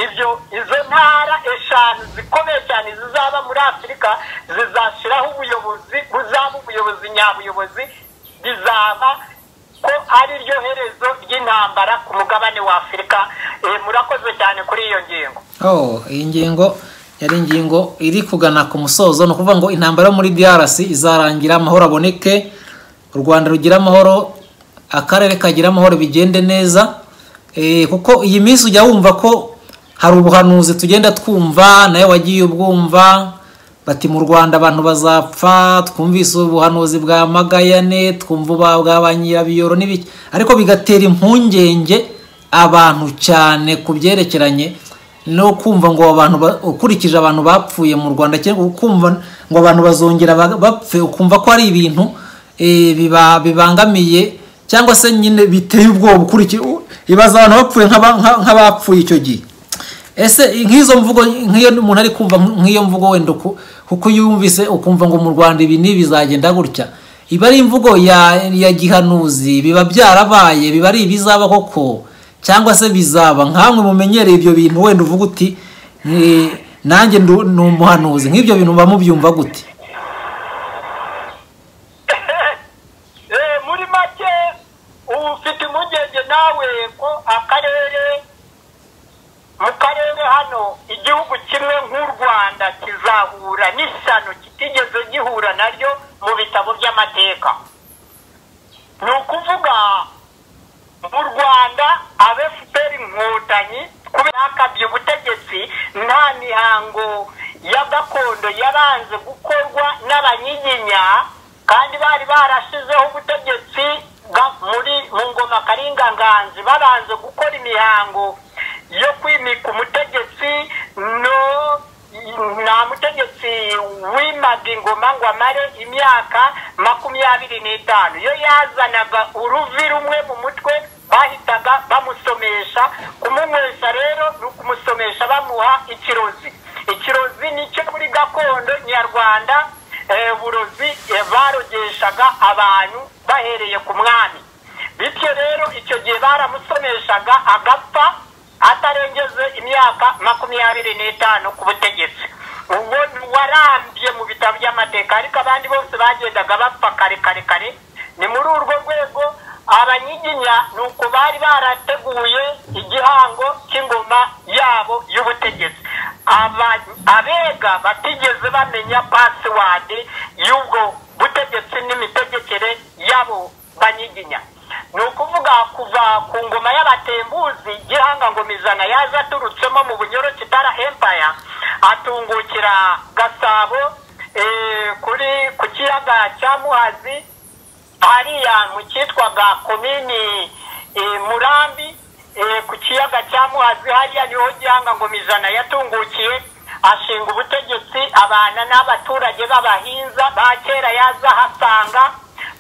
ibyo izo ntara eshanu zikomeye cyane zizaba muri afurika zizashyiraho ubuyobozi buzaba ubuyobozi nyabuyobozi bizaba ko ari ryo herezo ry'intambara ku mugabane wa afurika Eh, murakoze cyane kuri iyo ngingo. Oh iyi ngingo yari ingingo iri kugana ku musozo ni ukuvuga ngo intambara yo muri DRC izarangira amahoro aboneke u Rwanda rugira amahoro akarere kagira amahoro bigende neza kuko iyi minsi ujya wumva ko hari ubuhanuzi tugenda twumva nawe wagiye ubwumva bati mu rwanda abantu bazapfa twumvise ubuhanuzi bwa magayane twumva bwa ba nyirabiyoro n'ibiki. Ariko bigatera impungenge abantu cyane ku byerekeranye no kumva ngo abantu ba- ukurikije abantu bapfuye mu rwanda cyangwa ukumva ngo abantu bazongera ba- bapfe ukumva ko ari ibintu eh, biba- bibangamiye cyangwa se nyine biteye ubwoba ukurikije ibaza abantu bapfuye nk'aba- nka- nk'abapfuye icyo gihe. Ese nk'izo mvugo nk'iyo umuntu ari kumva nk'iyo mvugo wenda kuko yumvise ukumva ngo mu rwanda ibi n'ibi bizagenda gutya. Iba ari imvugo ya gihanuzi biba byarabaye biba ari ibizaba koko cyangwa se bizaba. Nkamwe mumenyereye ibyo bintu wenda uvuga uti "Eh, nanjye ni umuhanuzi. Nk'ibyo bintu muba mubyumva gute Eh, muri make ubu ufite impungenge nawe ko akarere mu karere hano igihugu kimwe nk'u rwanda kizahura n'ishyano kitigeze gihura naryo mu bitabo by'amateka. Ni ukuvuga mu rwanda abefuperi inkotanyi kubera bakabye ubutegetsi nta mihango ya gakondo yaranze gukorwa n'abanyiginya kandi bari barashizeho ubutegetsi muri mu ngoma karinganganzi baranze gukora imihango yo kwimika umutegetsi no nta mutegetsi wimaga ingoma ngo amare imyaka makumyabiri n'itanu. Iyo yazanaga uruvi rumwe mu mutwe bahitaga bamusomesha. Kumunywesha rero ni ukumusomesha bamuha ikirozi. Ikirozi ni cyo muri gakondo nyarwanda eh, burozi eh, barogeshaga abantu bahereye ku mwami. Bityo rero icyo gihe baramusomeshaga agapfa atarengeje imyaka makumyabiri n'itanu ku butegetsi. Uwo warambye mu bitabo by'amateka ariko abandi bose bagendaga bapfa kare kare kare. Ni muri urwo rwego abanyiginya ni uko bari barateguye igihango cy'ingoma yabo y'ubutegetsi. Abega batigeze bamenya pasiwadi y'ubwo butegetsi n'imitegekere y'abo banyiginya. Ni ukuvuga kuva ku ngoma y'abatembuzi ijana yaje aturutsemo mu bunyoro kitara empire. Atungukira gasabo eh, kuri ku kiyaga cya muhazi hariya mu cyitwaga komini eh, murambi eh, ku kiyaga cya muhazi hariya ni ho ijana yatungukiye. Ashinga ubutegetsi abana n'abaturage b'abahinza ba kera yaza ahasanga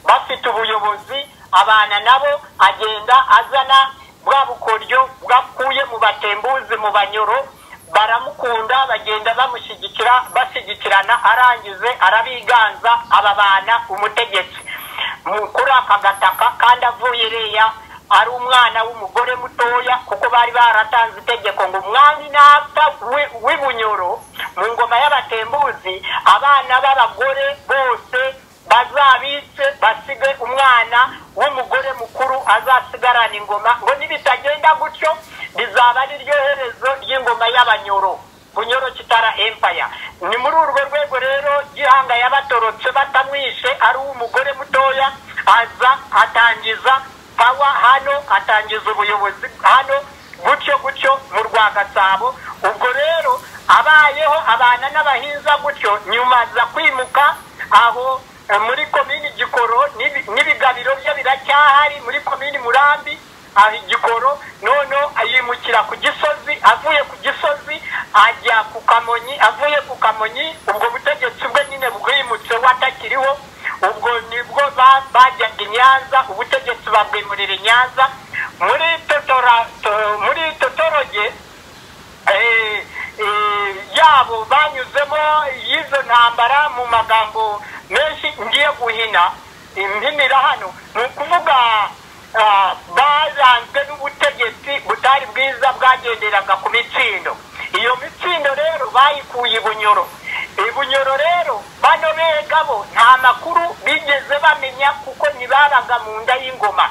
bafite ubuyobozi abana nabo agenda azana bwa bukoryo bwakuye mu batembuzi mu banyoro baramukunda bagenda bamushyigikira bashyigikirana arangize arabiganza ababana umutegetsi. Mu- kuri aka gataka kandi avuye iriya ari umwana w'umugore mutoya kuko bari baratanze itegeko ngo umwami napfa wi- w'ibunyoro mu ngoma y'abatembuzi abana b'abagore bose bazabitse basige umwana w'umugore mukuru azasigarana ingoma ngo nibitagenda gutyo rizaba ari ryo herezo ry'ingoma y'abanyoro bunyoro kitara empire ni muri urwo rwego rero gihanga yabatorotse batamwishe ari uw'umugore mutoya aza atangiza pawa hano atangiza ubuyobozi hano gutyo gutyo mu rwa gasabo ubwo rero abayeho abana n'abahinza gutyo nyuma aza kwimuka aho eh, muri komini gikoro n'ibi- n'ibigabiro bye biracyahari muri komini murambi aho igikoro noneho yimukira ku gisozi avuye ku gisozi ajya ku kamonyi avuye ku kamonyi ubwo butegetsi bwe nyine bwimutse watakiriho ubwo ni bwo ba- bajyaga i nyanza ubutegetsi babwimurira i nyanza muri totora to- muri totoroge eh, eh, yabo banyuzemo y'izo ntambara mu magambo menshi ngiye guhina impinira hano ni ukuvuga ah, baranzwe n'ubutegetsi butari bwiza bwagenderaga ku mitsindo iyo mitsindo rero bayikuye i bunyoro i bunyoro rero bano bega bo nta makuru bigeze bamenya kuko ntibabaga mu nda y'ingoma.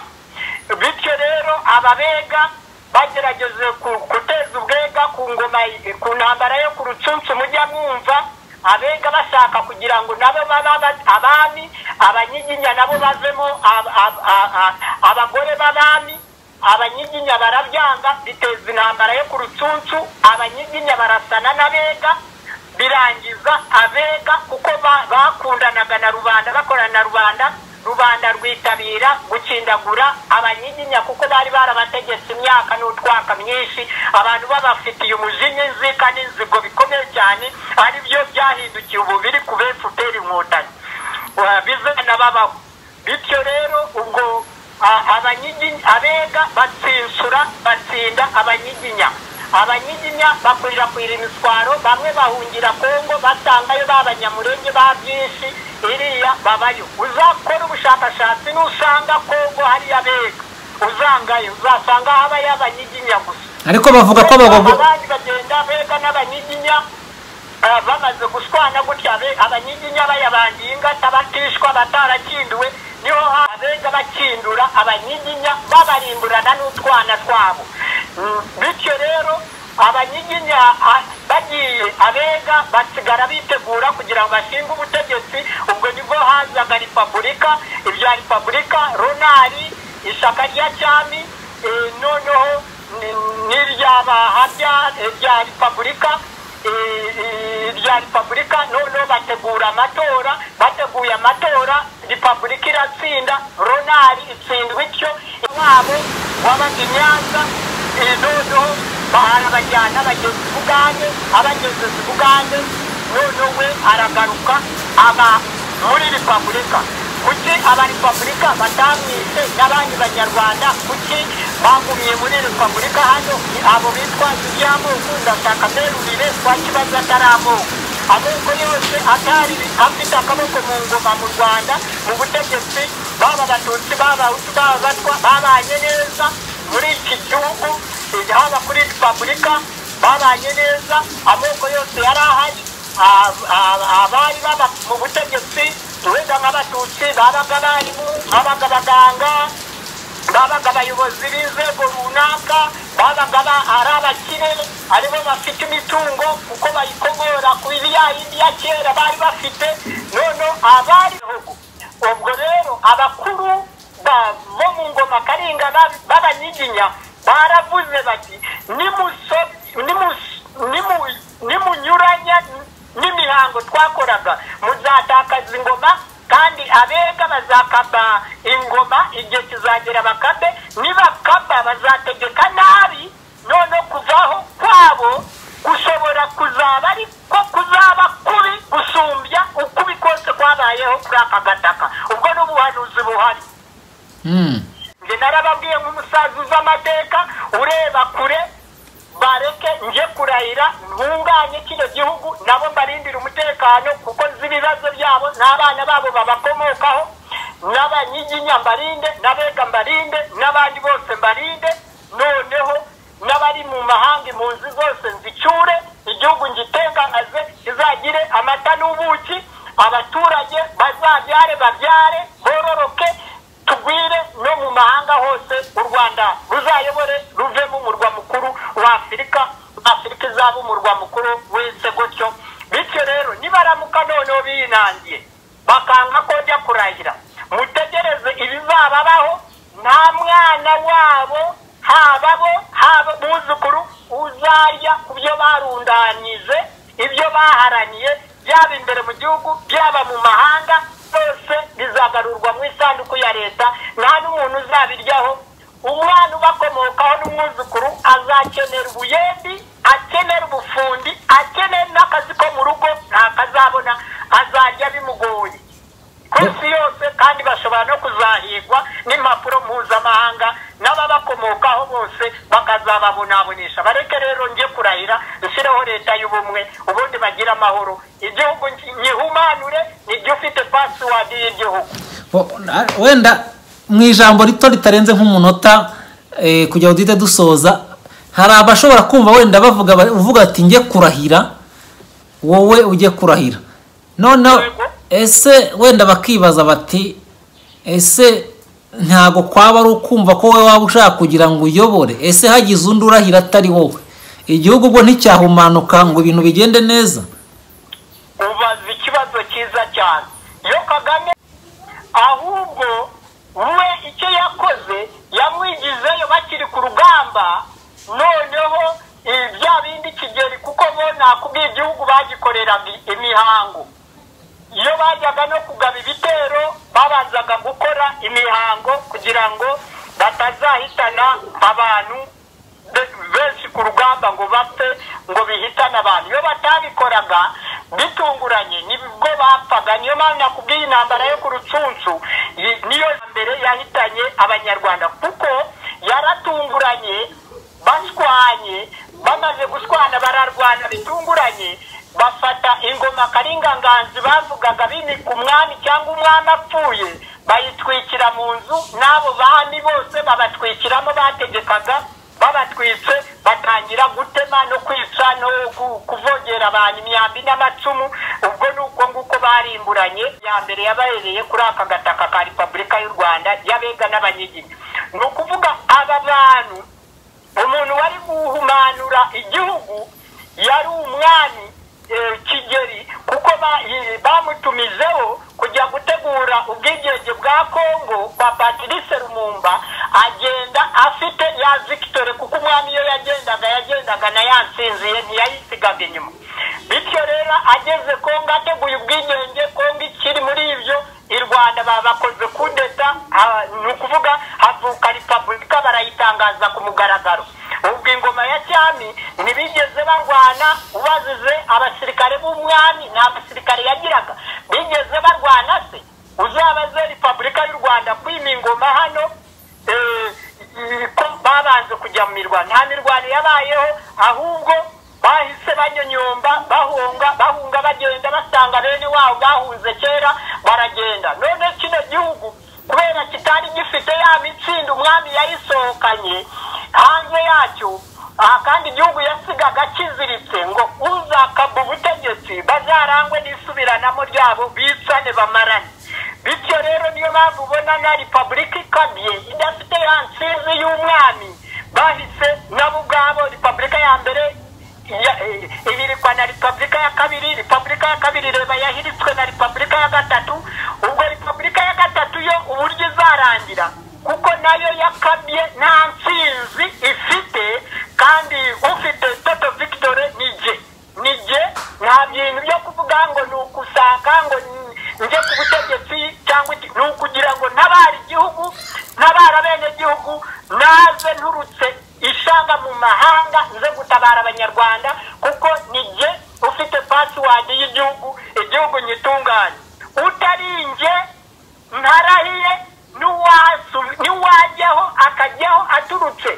Bityo rero ababega bagerageje guteza ubwega ku ngoma ku ntambara yo ku rucunshu mujya mwumva abega bashaka kugira ngo nabo babe aba- abami abanyiginya nabo bavemo abagore b'abami abanyiginya barabyanga biteza intambara yo ku rucunshu abanyiginya barasana n'abega birangiza abega kuko ba- bakundanaga na rubanda bakorana na rubanda rubanda rwitabira gukindagura abanyiginya kuko bari barabategetse imyaka n'utwaka myinshi. Abantu babafitiye umujinya inzika n'inzigo bikomeye cyane ari byo byahindukiye ubu biri ku befuperi inkotanyi. Bizana babaho. Bityo rero ubwo abega batsinsura batsinda abanyiginya. Abanyiginya bakwirakwira imiswaro bamwe bahungira kongo basangayo b'abanyamurenge ba byinshi iriya babayo uzakora ubushakashatsi nusanga kongo hariya bega uzangayo uzasanga habayo abanyiginya gusa. Ariko bavuga ko abagabo abandi bagenda bega n'abanyiginya ah, bamaze gushwana gutya. Abanyiginya bayabangiye ingata batishwa batarakinduwe. Niho abega bakindura abanyiginya babarimburana n'utwana twabo. Mm, bityo rero abanyiginya bagiye abega basigara bitegura kugira ngo bashinge ubutegetsi. Ubwo ni bwo hazaga repubulika. Irya repubulika ronari ishyaka rya cyami eh, noneho ni- n'iryabahabya rya repubulika eh, eh, repubulika noneho bategura amatora bateguye amatora repubulika iratsinda ronari itsindwa ityo wabo wabaga i nyanza eh, noneho barabajyana bageze i bugande abageze i bugande noneho we aragaruka aba muri repubulika. Kuki abarepubulika batamwise n'abandi banyarwanda? Kuki bagumye muri repubulika hano? Ni abo bitwa iby'amoko. Ndashaka mberurire kwa kibazo atari amoko yose atari afite akaboko mu ngoma mu rwanda mu butegetsi. Baba abatutsi baba baba abatwa babanye neza muri iki gihugu. Haba kuri repubulika babanye neza. Amoko yose yari ahari a- a- abari baba mu butegetsi tubeera nga batuuse babagabalimu babagabaganga babagabayobozi b'inzego runaka babagaba ari abakire aribo bafite imitungo kuko bayikogora ku bya yindi ya kera bari bafite nono abariho ubwo rero abakuru bo mu ngoma karinga b'abanyiginya baravuze bati nimunyuranya n'imihango twakoraga. Muzatakaza ingoma kandi abega bazakaba ingoma. Igihe kizagera bakabe nibakaba bazategeka nabi. None kuvaho kwabo gushobora kuzaba ariko kuzaba kubi gusumbya ukubi kose kwabayeho kuri aka gataka. Ubwo n'ubuhanuzi buhari. Mm. njye narababwiye nk'umusaza uzi amateka ureba kure bareke njye kurahira ntunganye kino gihugu nabo mbarindira umutekano kuko nzi ibibazo byabo n'abana babo babakomokaho n'abanyiginya mbarinde n'abega mbarinde n'abandi bose mbarinde noneho n'abari mu mahanga impunzi zose nzicyure igihugu ngitenganaze kizagire amata n'ubuki abaturage bazabyare babyare bororoke tugwire no mu mahanga hose u rwanda ruzayobore ruvemo umurwa mukuru wa afurika afurika izaba umurwa mukuru wese gutyo. Bityo rero nibaramuka noneho binangiye bakanga ko njya kurahira. Mutegereze ibizababaho nta mwana wabo haba bo haba umwuzukuru uzarya ku byo barundanyije ibyo baharaniye byaba imbere mu gihugu byaba mu mahanga byose bizagarurwa mu isanduku ya leta nta n'umuntu uzabiryaho. Umwana ubakomokaho n'umwuzukuru azakenera ubuyembi akenera ubufundi akenera n'akazi ko mu rugo ntakazabona azarya bimugoye. Ku isi yose kandi bashobora no kuzahigwa n'impapuro mpuzamahanga n'ababakomokaho bose bakazababonabonesha bareke rero njye kurahira dushyireho leta y'ubumwe ubundi bagire amahoro. Igihugu nyihumanure nijya ufite pasiwadi y'igihugu. Wenda mu ijambo rito ritarenze nk'umunota eh, kugira ngo duhite dusoza hari abashobora kumva wenda bavuga ba- uvuga ati njye kurahira wowe ujye kurahira. Noneho ese wenda bakibaza bati ese ntabwo kwaba ari ukumva ko wowe waba ushaka kugira ngo uyobore. Ese hagize undi urahira atari wowe? Igihugu ubwo nticyahumanuka ngo ibintu bigende neza? Ubaza ikibazo cyiza cyane. Iyo kagame ahubwo we icyo yakoze yamwigizeyo bakiri ku rugamba noneho eh, bya bindi kigeri kuko bo nakubwiye igihugu bagikoreraga imihango. Iyo bajyaga no kugaba ibitero babanzaga gukora imihango kugira ngo batazahitana abantu be- benshi ku rugamba ngo bapfe ngo bihitane abantu. Iyo batabikoraga bitunguranye ni bwo bapfaga. Niyo mpamvu nakubwiye intambara yo ku rucuncu niyo mbere yahitanye abanyarwanda kuko yaratunguranye bashwanye bamaze gushwana bararwana bitunguranye. Bafata ingoma karinganganzi bavugaga bimika umwami cyangwa umwami apfuye bayitwikira mu nzu n'abo bami bose babatwikiramo bategekaga babatwitse batangira gutema no kwica no ku- kuvogera abantu imyambi n'amacumu. Ubwo ni uko nguko barimburanye ya mbere yabahereye kuri aka gataka ka repubulika y'u rwanda y'abega n'abanyiginya ni ukuvuga aba bantu umuntu wari guhumanura igihugu yari umwami kigeri kuko ba- i- bamutumijeho kujya gutegura ubwigenge bwa kongo kwa patrice lumumba agenda afite ya victoire kuko umwami iyo yagendaga yagendaga na yansinziye ntiyayisigaga inyuma. Bityo rero ageze kongo ateguye ubwigenge kongo ikiri muri ibyo i rwanda bakoze kudeta ni ukuvuga havuka repubulika barayitangaza ku mugaragaro. Ubwo ingoma ya cyami ntibigeze barwana ubazize abasirikare b'umwami nta basirikare yagiraga. Bigeze barwana se? Uzabaze repubulika y'u rwanda kwima ingoma hano? Eh, ko babanje kujya mu mirwano. Nta mirwano yabayeho ahubwo bahise banyonyomba bahunga bahunga bagenda basanga bene wabo bahunze kera baragenda. None kino gihugu kubera kitari gifite ya mitsinda umwami yayisohokanye hanze yacyo aha kandi igihugu yasigaga kiziritse ngo uzakaba ubutegetsi bazarangwe n'isubiranamo ryabo bicane bamarane. Bityo rero niyo mpamvu ubona na repubulika ikabye idafite ya nsinzi y'umwami bahise nabo ubwabo repubulika ya mbere ya- eh, ihirikwa na repubulika ya kabiri repubulika ya kabiri reba yahiritswe na repubulika ya gatatu. Ubwo repubulika ya gatatu yo uburyo izarangira? Kuko na yo yakabye nta nsinzi ifite kandi ufite toto victoire ni jye ni jye nta bintu byo kuvuga ngo ni ukusaka ngo njye ku butegetsi cyangwa ni ukugira ngo ntabare igihugu ntabara bene gihugu naze nturutse ishanga mu mahanga nze gutabara abanyarwanda kuko ni jye ufite pasiwadi y'igihugu igihugu nyitunganye. Utari njye ntarahiye n'uwajyaho akajyaho aturutse.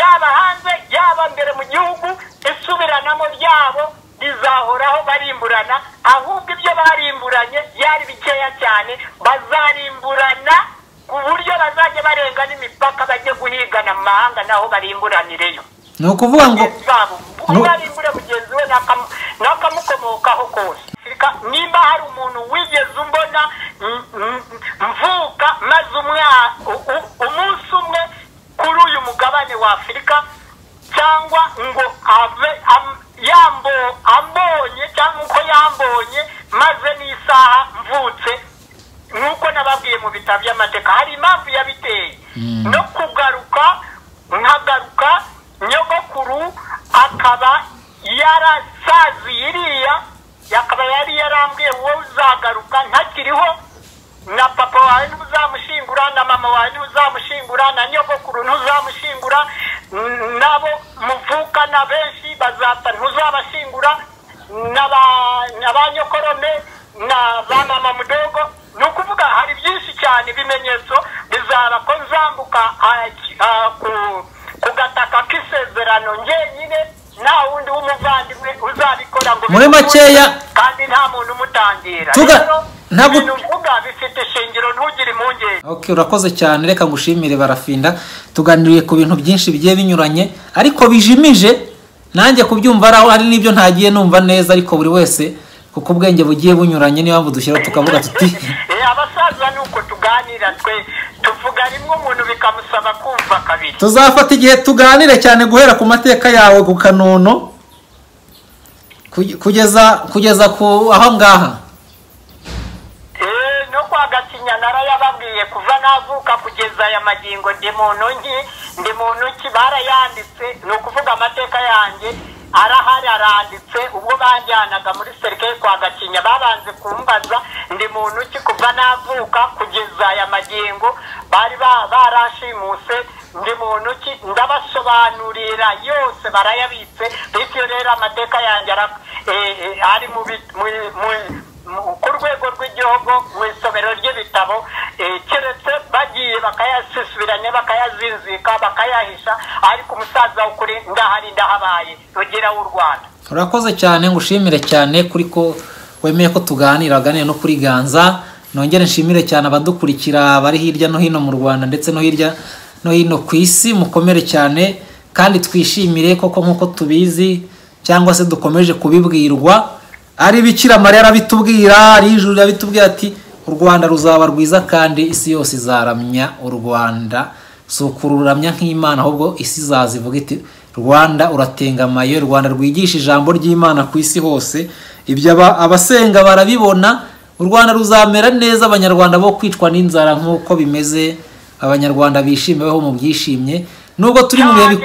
Yaba hanze yaba mbere mu gihugu isubiranamo ryabo rizahoraho barimburana ahubwo ibyo barimburanye byari bikeya cyane bazarimburana ku buryo bazajya barenga n'imipaka bajye guhigana mu mahanga naho barimburanireyo ni ukuvuga ngo umwe arimbure mugenzi we n'akamu- n'akamukomokaho kose. Nimba hari umuntu wigeze umbona mvuka maze umunsi umwe kuri uyu mugabane wa afurika cyangwa ngo ave ambonye cyangwa uko yambonye maze n'isaha mvutse nk'uko nababwiye mu bitabo by'amateka hari impamvu yabiteye. No kugaruka nkagaruka nyogokuru akaba yarasaziye iriya akaba yari yarambwiye wowe uzagaruka ntakiriho na papa wawe ntuzamushingura na mama wawe ntuzamushingura na nyogokuru ntuzamushingura nabo muvukana benshi bazapfa ntuzabashingura n'aba- n'aba nyokorome na ba mama mudogo. Ni ukuvuga hari byinshi cyane ibimenyetso bizaba ko nzambuka ah, ah, ku- gataka k'isezerano njyenyine nta wundi w'umuvandimwe uzabikora ngo Muri makeya, kandi nta muntu umutangira. rero ntabwo- ibintu mvuga bifite ishingiro ntugire impungenge. Urakoze cyane reka ngushimire barafinda. Tuganiriye ku bintu byinshi bigiye binyuranye ariko bijimije nanjye kubyumva ari n'ibyo ntagiye numva neza ariko buri wese kuko ubwenge bugiye bunyuranye niyo mpamvu dushyiraho tukavuga tuti Eh, abasaza ni uko tuganira twe tuvuga rimwe umuntu bikamusaba kumva kabiri. Tuzafata igihe tuganire cyane guhera ku mateka yawe ku kanono kuge- kugeza kugeza ku aho ngaha. Eh, no kwa gakinya narayababwiye kuva navuka kugeza aya magingo ndi muntu nki ndi muntu ki? Barayanditse ni ukuvuga amateka yanjye. Arahari aranditse ubwo banjyanaga muri serikare kwa gakinya babanze kumbaza ndi muntu ki kuva navuka kugeza aya magingo? Bari ba- barashimuse ndi muntu ki? Ndabasobanurira yose barayabitse bityo rero amateka yanjye eh, eh, ari mu- ku rwego rw'igihugu mu isomero ry'ibitabo eh, keretse bagiye bakayasisibiranya bakayazinzika bakayahisha ariko umusaza w'ukuri ndahari ndahabaye rugira w'u rwanda. Urakoze cyane ngushimire cyane kuri ko wemeye ko tuganira aganira no kuri ganza. Nongere nshimire cyane abadukurikira bari hirya no hino mu rwanda ndetse no hirya no hino ku isi. Mukomere cyane kandi twishimire koko nk'uko tubizi cyangwa se dukomeje kubibwirwa. Ari bikira mariya arabitubwira ari ijuru arabitubwira ati u rwanda ruzaba rwiza kandi isi yose izaramya u rwanda. Si ukururamya nk'imana ahubwo isi izaza ivuga iti rwanda uratengamaye rwanda rwigisha ijambo ry'imana ku isi hose. Ibyo aba- abasenga barabibona u rwanda ruzamera neza abanyarwanda bo kwicwa n'inzara nk'uko bimeze abanyarwanda bishimiweho mu byishimye. Nubwo turi mu bihe bi-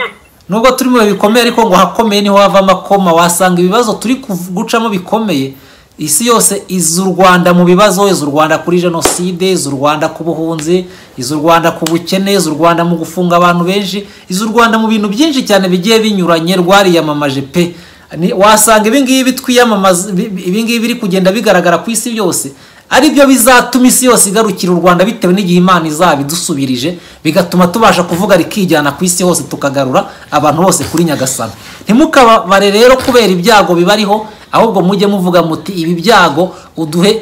nubwo turi mu bikomeye ariko ngo hakomeye ni ho hava amakoma wasanga ibibazo turi gucamo bikomeye. Isi yose iza u rwanda mu bibazo iza u rwanda kuri jenoside iza u rwanda ku buhunzi iza u rwanda ku bukene iza u rwanda mu gufunga abantu benshi iza u rwanda mu bintu byinshi cyane bigiye binyuranye rwariyamamaje pe. Wasanga ibingibi twiyamamaza bi- bi- ibingibi biri kugenda bigaragara ku isi yose. Ari byo bizatuma isi yose igarukira u rwanda bitewe n'igihe imana izaba idusubirije bigatuma tubasha kuvuga rikijyana ku isi hose tukagarura abantu bose kuri nyagasana ntimukabare rero kubera ibyago bibariho ahubwo mujye muvuga muti ibi byago uduhe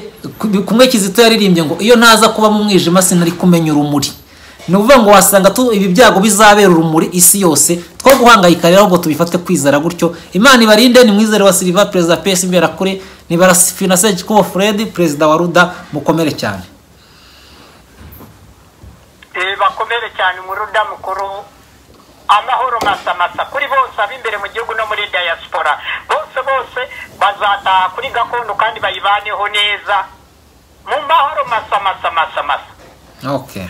kumwe kizito yaririmbye ngo iyo ntaza kuba mu mwijima sinari kumenya urumuri. Ni ukuvuga ngo wasanga ibi byago bizabera urumuri isi yose two guhangayika rero ahubwo tubifate kwizera gutyo. Imana ibarinde ni mwizere wa silva perezida pesi imberakure ni barasifina segikubo fred perezida wa ruda mukomere cyane. Eh, bakomere cyane umuruda mukuru. Amahoro masamasa kuri bose ab'imbere mu gihugu no muri diaspora. Bose bose bazataha kuri gakondo kandi bayibaneho neza. Mu mahoro masamasa masamasa okay